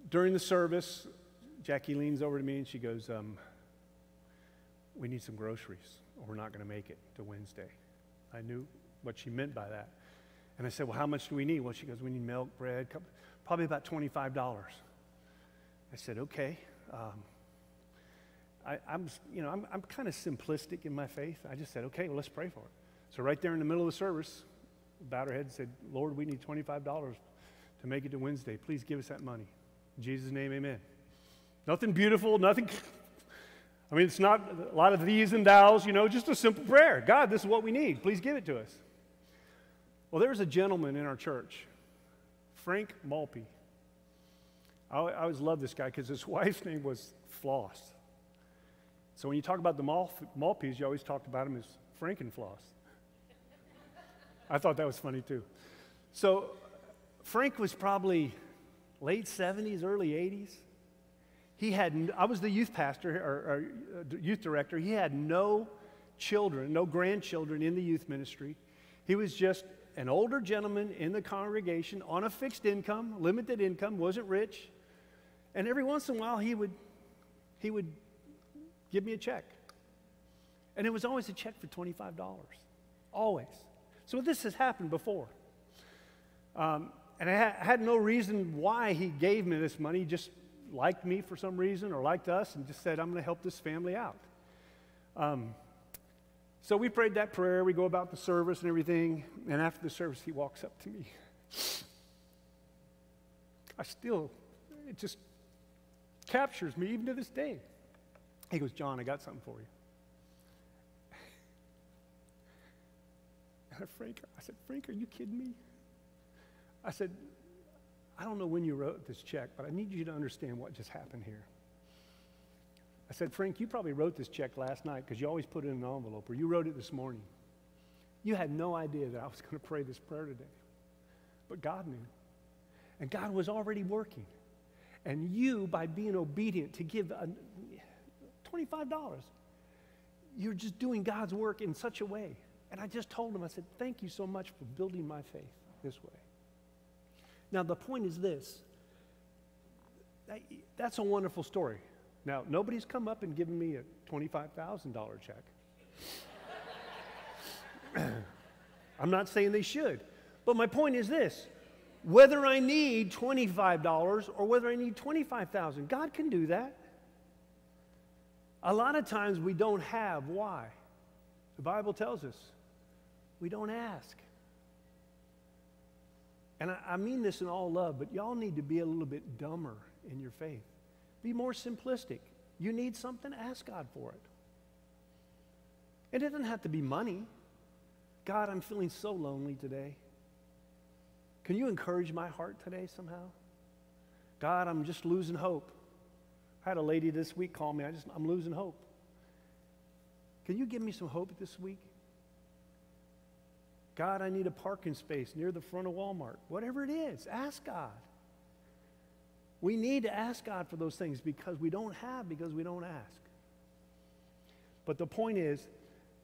during the service, Jackie leans over to me and she goes, um, We need some groceries, or we're not going to make it to Wednesday. I knew what she meant by that. And I said, Well, how much do we need? Well, she goes, We need milk, bread, probably about $25. I said, Okay. Um, I, am you know, I'm, I'm kind of simplistic in my faith. I just said, Okay, well, let's pray for it. So, right there in the middle of the service, bowed her head and said, Lord, we need $25 to make it to Wednesday. Please give us that money. In Jesus' name, amen. Nothing beautiful, nothing. I mean, it's not a lot of these and thous, you know, just a simple prayer. God, this is what we need. Please give it to us. Well, there was a gentleman in our church, Frank Malpe. I, I always loved this guy because his wife's name was Floss. So when you talk about the Mal- Maltese, you always talked about him as Frankenfloss. I thought that was funny too. So Frank was probably late 70s, early 80s. He had, I was the youth pastor or, or uh, youth director. He had no children, no grandchildren in the youth ministry. He was just an older gentleman in the congregation on a fixed income, limited income, wasn't rich. And every once in a while, he would, he would give me a check. And it was always a check for $25. Always. So this has happened before. Um, and I ha- had no reason why he gave me this money. He just liked me for some reason or liked us and just said, I'm going to help this family out. Um, so we prayed that prayer. We go about the service and everything. And after the service, he walks up to me. I still, it just captures me even to this day. He goes, John, I got something for you. And Frank, I said, Frank, are you kidding me? I said, I don't know when you wrote this check, but I need you to understand what just happened here. I said, Frank, you probably wrote this check last night because you always put it in an envelope, or you wrote it this morning. You had no idea that I was going to pray this prayer today. But God knew. And God was already working. And you, by being obedient to give a, $25, you're just doing God's work in such a way. And I just told him, I said, thank you so much for building my faith this way. Now, the point is this that- that's a wonderful story. Now, nobody's come up and given me a $25,000 check. I'm not saying they should. But my point is this whether I need $25 or whether I need 25,000, God can do that. A lot of times we don't have. Why? The Bible tells us we don't ask. And I, I mean this in all love, but y'all need to be a little bit dumber in your faith. Be more simplistic. You need something, ask God for it. It doesn't have to be money. God, I'm feeling so lonely today. Can you encourage my heart today somehow? God, I'm just losing hope. I had a lady this week call me. I just, I'm losing hope. Can you give me some hope this week? God, I need a parking space near the front of Walmart. Whatever it is, ask God. We need to ask God for those things because we don't have, because we don't ask. But the point is,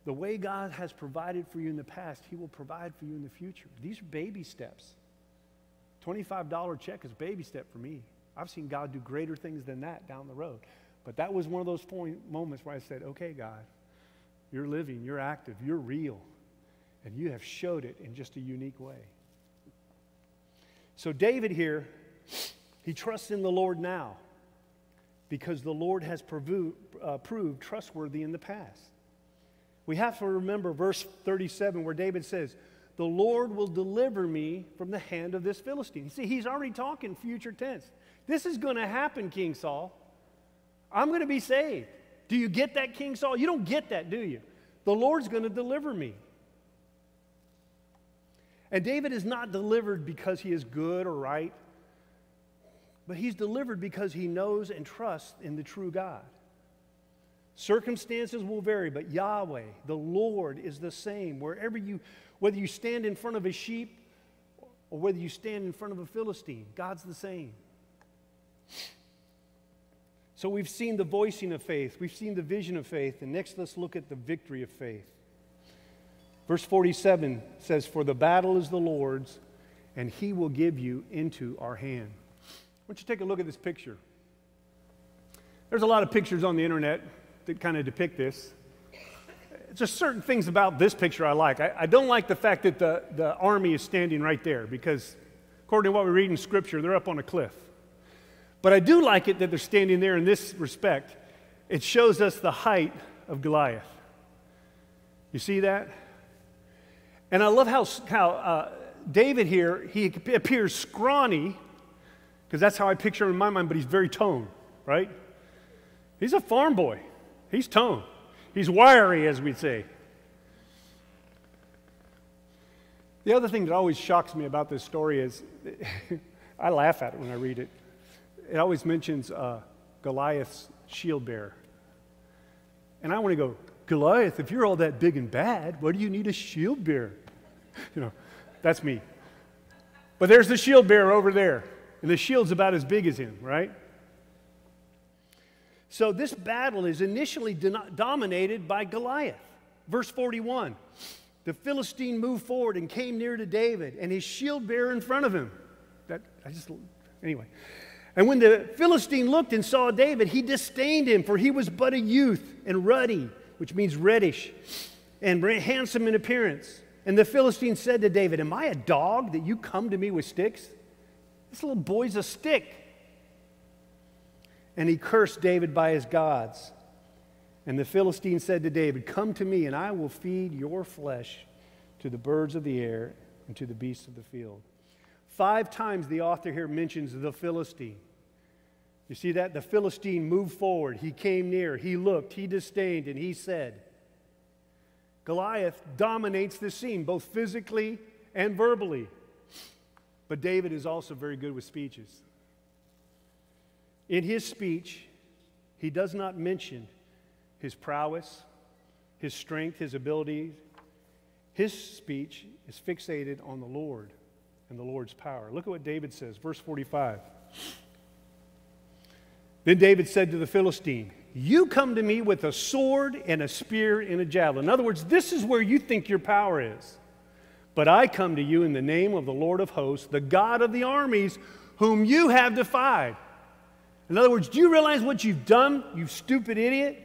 the way God has provided for you in the past, He will provide for you in the future. These are baby steps. $25 check is a baby step for me. I've seen God do greater things than that down the road. But that was one of those point, moments where I said, okay, God, you're living, you're active, you're real, and you have showed it in just a unique way. So, David here, he trusts in the Lord now because the Lord has provu- uh, proved trustworthy in the past. We have to remember verse 37 where David says, The Lord will deliver me from the hand of this Philistine. See, he's already talking future tense. This is going to happen, King Saul. I'm going to be saved. Do you get that, King Saul? You don't get that, do you? The Lord's going to deliver me. And David is not delivered because he is good or right, but he's delivered because he knows and trusts in the true God. Circumstances will vary, but Yahweh, the Lord, is the same. Wherever you, whether you stand in front of a sheep or whether you stand in front of a Philistine, God's the same. So we've seen the voicing of faith, we've seen the vision of faith, and next let's look at the victory of faith. Verse 47 says, For the battle is the Lord's, and he will give you into our hand. Why don't you take a look at this picture? There's a lot of pictures on the internet that kind of depict this. Just certain things about this picture I like. I, I don't like the fact that the, the army is standing right there because, according to what we read in Scripture, they're up on a cliff. But I do like it that they're standing there in this respect. It shows us the height of Goliath. You see that? And I love how, how uh, David here, he appears scrawny, because that's how I picture him in my mind, but he's very toned, right? He's a farm boy. He's toned. He's wiry, as we'd say. The other thing that always shocks me about this story is I laugh at it when I read it. it always mentions uh, Goliath's shield bearer. And I want to go, Goliath, if you're all that big and bad, what do you need a shield bearer? You know, that's me. But there's the shield bearer over there, and the shield's about as big as him, right? So this battle is initially dominated by Goliath. Verse 41 The Philistine moved forward and came near to David, and his shield bearer in front of him. That, I just, anyway. And when the Philistine looked and saw David, he disdained him, for he was but a youth and ruddy, which means reddish, and handsome in appearance. And the Philistine said to David, Am I a dog that you come to me with sticks? This little boy's a stick. And he cursed David by his gods. And the Philistine said to David, Come to me, and I will feed your flesh to the birds of the air and to the beasts of the field. Five times the author here mentions the Philistine. You see that? The Philistine moved forward. He came near. He looked. He disdained. And he said, Goliath dominates the scene, both physically and verbally. But David is also very good with speeches. In his speech, he does not mention his prowess, his strength, his abilities. His speech is fixated on the Lord and the Lord's power. Look at what David says, verse 45. Then David said to the Philistine, You come to me with a sword and a spear and a javelin. In other words, this is where you think your power is. But I come to you in the name of the Lord of hosts, the God of the armies, whom you have defied. In other words, do you realize what you've done, you stupid idiot?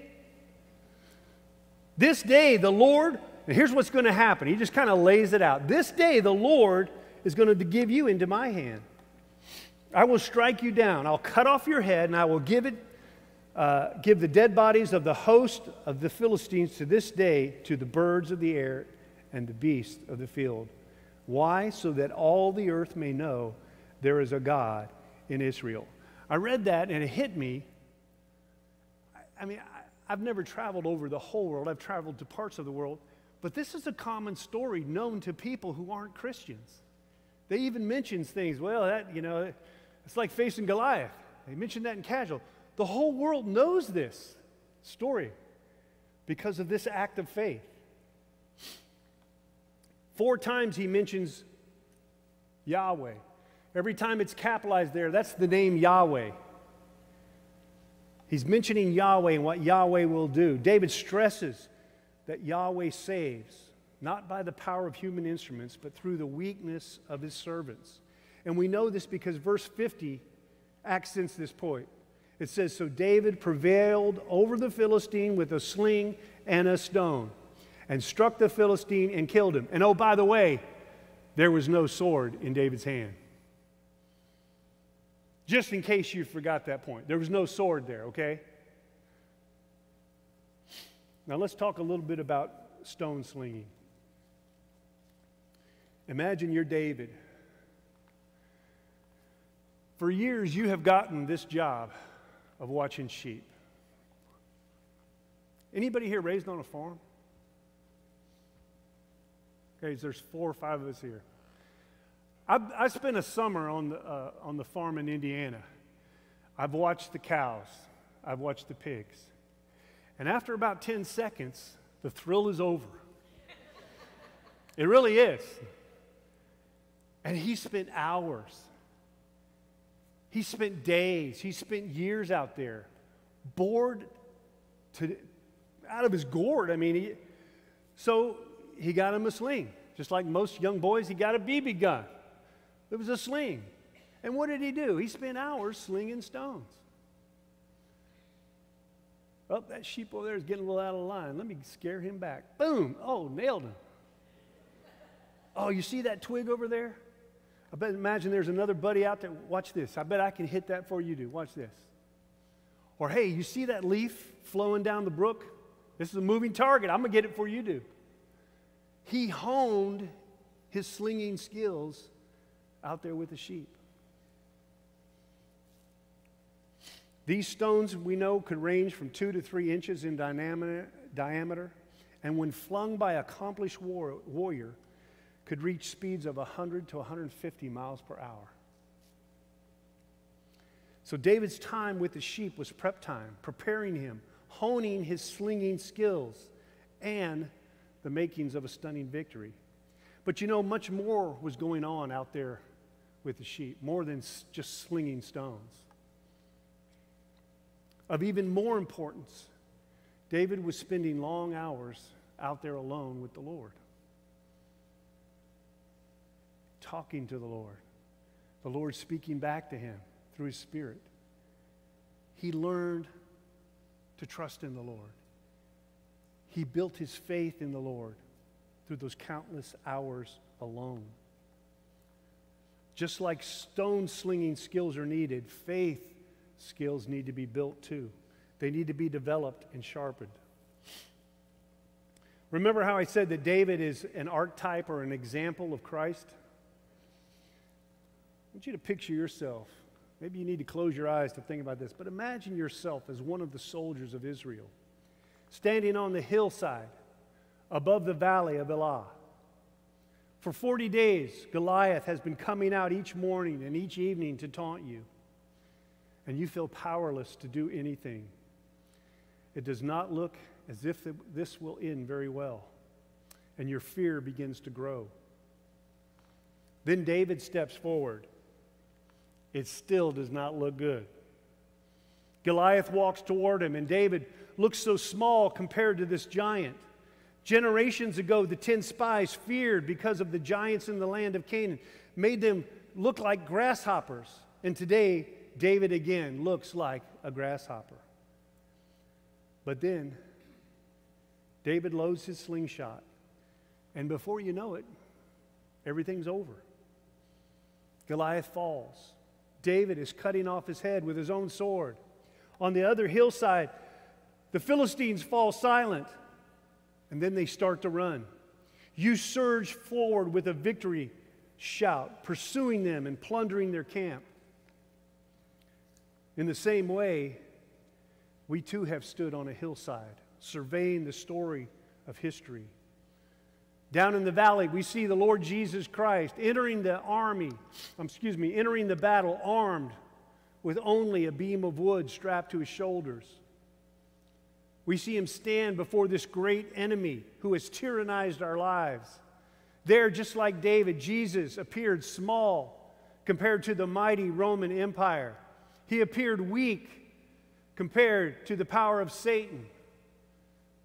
This day, the Lord, and here's what's going to happen. He just kind of lays it out. This day, the Lord is going to give you into my hand. I will strike you down. I'll cut off your head, and I will give it, uh, give the dead bodies of the host of the Philistines to this day to the birds of the air and the beasts of the field. Why? So that all the earth may know there is a God in Israel. I read that and it hit me. I, mean, I've never traveled over the whole world, I've traveled to parts of the world, but this is a common story known to people who aren't Christians. They even mentions things, well, that, you know, it's like facing Goliath. They mentioned that in casual. The whole world knows this story because of this act of faith. Four times he mentions Yahweh. Every time it's capitalized there, that's the name Yahweh. He's mentioning Yahweh and what Yahweh will do. David stresses that Yahweh saves, not by the power of human instruments, but through the weakness of his servants. And we know this because verse 50 accents this point. It says, So David prevailed over the Philistine with a sling and a stone, and struck the Philistine and killed him. And oh, by the way, there was no sword in David's hand. Just in case you forgot that point, there was no sword there, okay? Now let's talk a little bit about stone slinging. Imagine you're David. For years, you have gotten this job of watching sheep. Anybody here raised on a farm? Okay, there's four or five of us here. I, I spent a summer on the, uh, on the farm in Indiana. I've watched the cows, I've watched the pigs. And after about 10 seconds, the thrill is over. it really is. And he spent hours he spent days, he spent years out there, bored to, out of his gourd. I mean, he, so he got him a sling. Just like most young boys, he got a BB gun. It was a sling. And what did he do? He spent hours slinging stones. Oh, that sheep over there is getting a little out of line. Let me scare him back. Boom. Oh, nailed him. Oh, you see that twig over there? I bet imagine there's another buddy out there. Watch this. I bet I can hit that for you do. Watch this. Or hey, you see that leaf flowing down the brook? This is a moving target. I'm gonna get it for you do. He honed his slinging skills out there with the sheep. These stones we know could range from two to three inches in diameter, and when flung by accomplished war, warrior, could reach speeds of 100 to 150 miles per hour. So David's time with the sheep was prep time, preparing him, honing his slinging skills, and the makings of a stunning victory. But you know, much more was going on out there with the sheep, more than just slinging stones. Of even more importance, David was spending long hours out there alone with the Lord, talking to the Lord, the Lord speaking back to him through his Spirit. He learned to trust in the Lord. He built his faith in the Lord through those countless hours alone. Just like stone slinging skills are needed, faith skills need to be built too. They need to be developed and sharpened. Remember how I said that David is an archetype or an example of Christ? I want you to picture yourself. Maybe you need to close your eyes to think about this, but imagine yourself as one of the soldiers of Israel, standing on the hillside above the valley of Elah. For 40 days, Goliath has been coming out each morning and each evening to taunt you, and you feel powerless to do anything. It does not look as if this will end very well, and your fear begins to grow. Then David steps forward. It still does not look good. Goliath walks toward him, and David looks so small compared to this giant. Generations ago, the 10 spies feared because of the giants in the land of Canaan, made them look like grasshoppers. And today, David again looks like a grasshopper. But then, David loads his slingshot, and before you know it, everything's over. Goliath falls. David is cutting off his head with his own sword. On the other hillside, the Philistines fall silent, and then they start to run. You surge forward with a victory shout, pursuing them and plundering their camp. In the same way, we too have stood on a hillside, surveying the story of history. Down in the valley, we see the Lord Jesus Christ entering the army, um, excuse me, entering the battle armed with only a beam of wood strapped to his shoulders. We see him stand before this great enemy who has tyrannized our lives. There, just like David, Jesus appeared small compared to the mighty Roman Empire. He appeared weak compared to the power of Satan.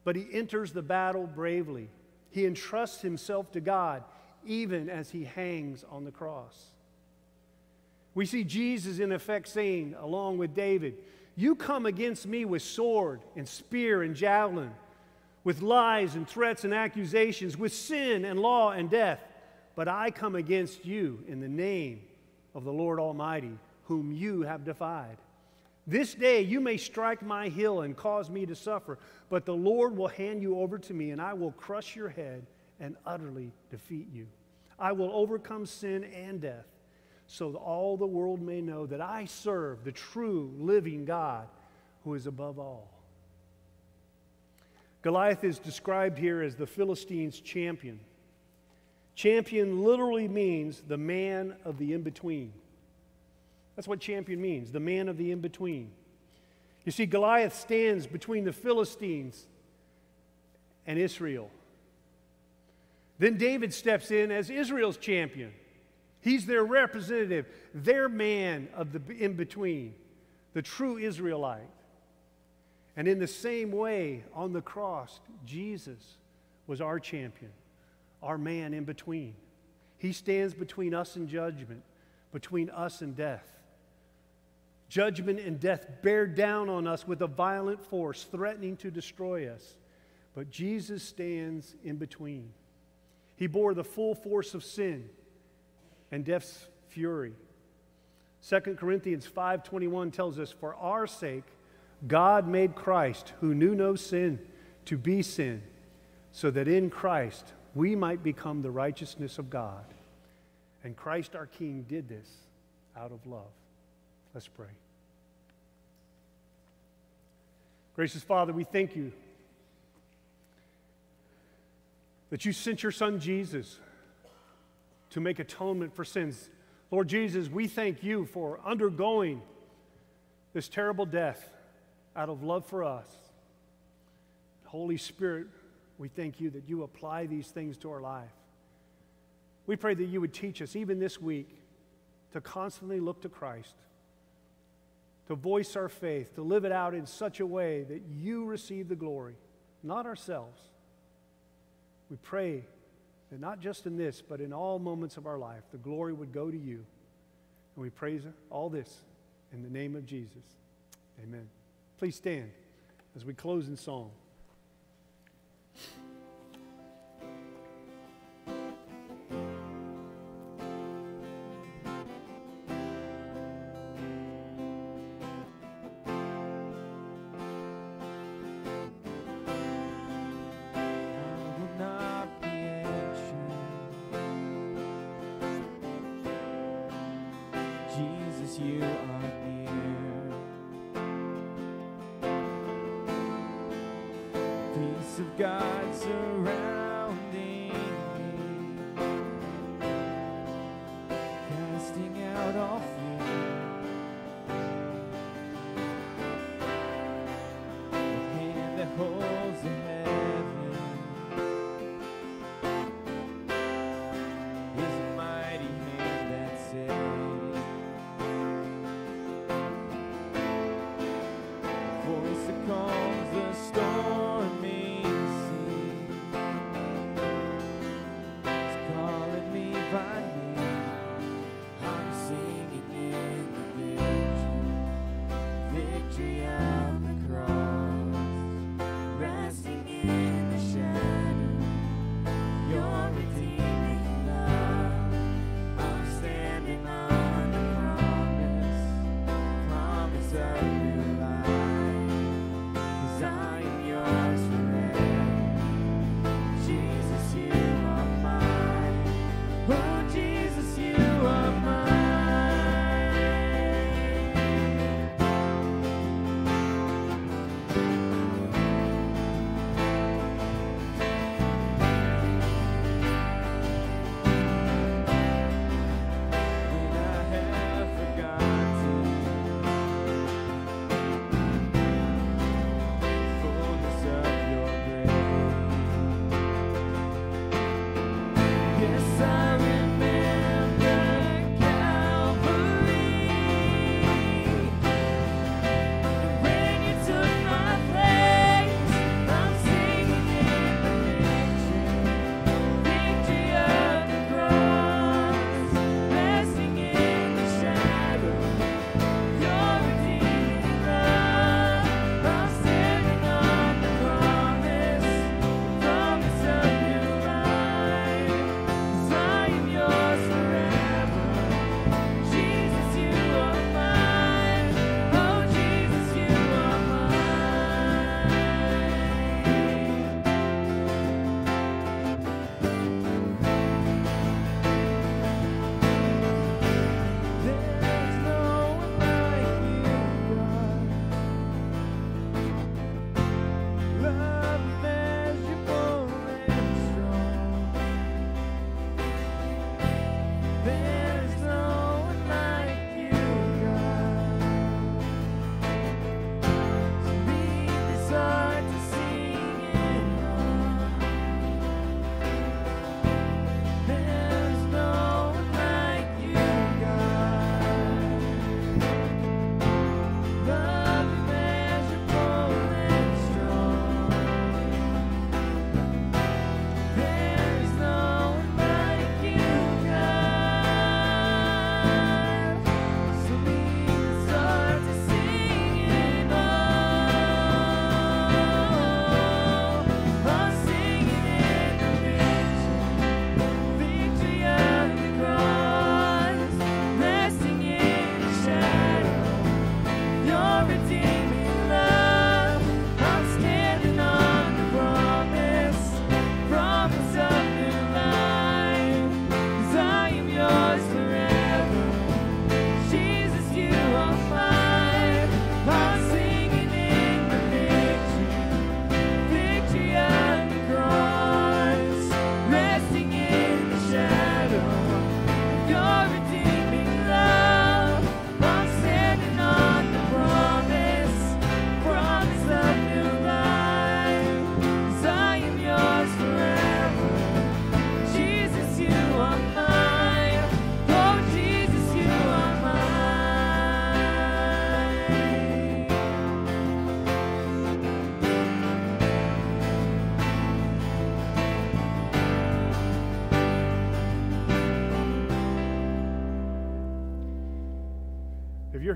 But he enters the battle bravely. He entrusts himself to God even as he hangs on the cross. We see Jesus, in effect, saying, along with David, You come against me with sword and spear and javelin, with lies and threats and accusations, with sin and law and death. But I come against you in the name of the Lord Almighty, whom you have defied. This day you may strike my hill and cause me to suffer, but the Lord will hand you over to me, and I will crush your head and utterly defeat you. I will overcome sin and death, so that all the world may know that I serve the true living God who is above all. Goliath is described here as the Philistines' champion. Champion literally means the man of the in between. That's what champion means, the man of the in between. You see, Goliath stands between the Philistines and Israel. Then David steps in as Israel's champion. He's their representative, their man of the in between, the true Israelite. And in the same way, on the cross, Jesus was our champion, our man in between. He stands between us and judgment, between us and death. Judgment and death bear down on us with a violent force, threatening to destroy us. But Jesus stands in between. He bore the full force of sin and death's fury. 2 Corinthians 5:21 tells us for our sake God made Christ who knew no sin to be sin so that in Christ we might become the righteousness of God. And Christ our king did this out of love. Let's pray. Gracious Father, we thank you that you sent your son Jesus to make atonement for sins. Lord Jesus, we thank you for undergoing this terrible death out of love for us. Holy Spirit, we thank you that you apply these things to our life. We pray that you would teach us, even this week, to constantly look to Christ, to voice our faith, to live it out in such a way that you receive the glory, not ourselves. We pray that not just in this, but in all moments of our life, the glory would go to you. And we praise all this in the name of Jesus. Amen. Please stand as we close in song. You are near. Peace of God surrounding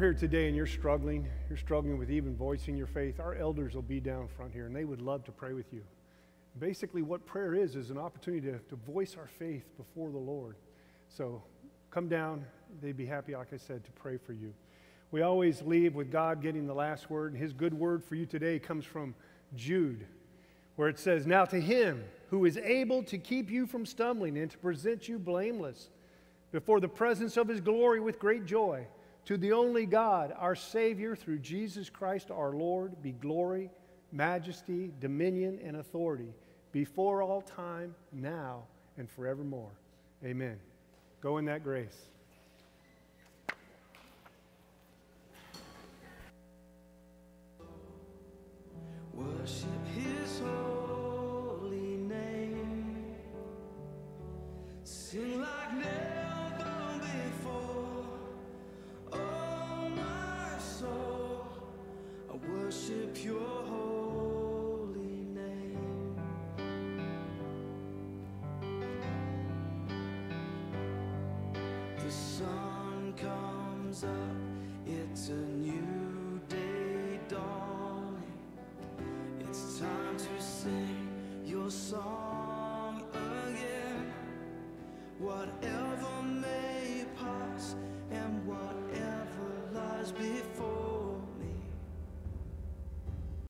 here today and you're struggling, you're struggling with even voicing your faith, our elders will be down front here and they would love to pray with you. Basically, what prayer is, is an opportunity to, to voice our faith before the Lord. So come down. They'd be happy, like I said, to pray for you. We always leave with God getting the last word, and his good word for you today comes from Jude, where it says, Now to him who is able to keep you from stumbling and to present you blameless before the presence of his glory with great joy, to the only God, our Savior, through Jesus Christ our Lord, be glory, majesty, dominion, and authority before all time, now, and forevermore. Amen. Go in that grace. Worship his holy name. Sing like never worship your holy name. The sun comes up, it's a new day dawning. It's time to sing your song again. Whatever may pass and whatever lies before.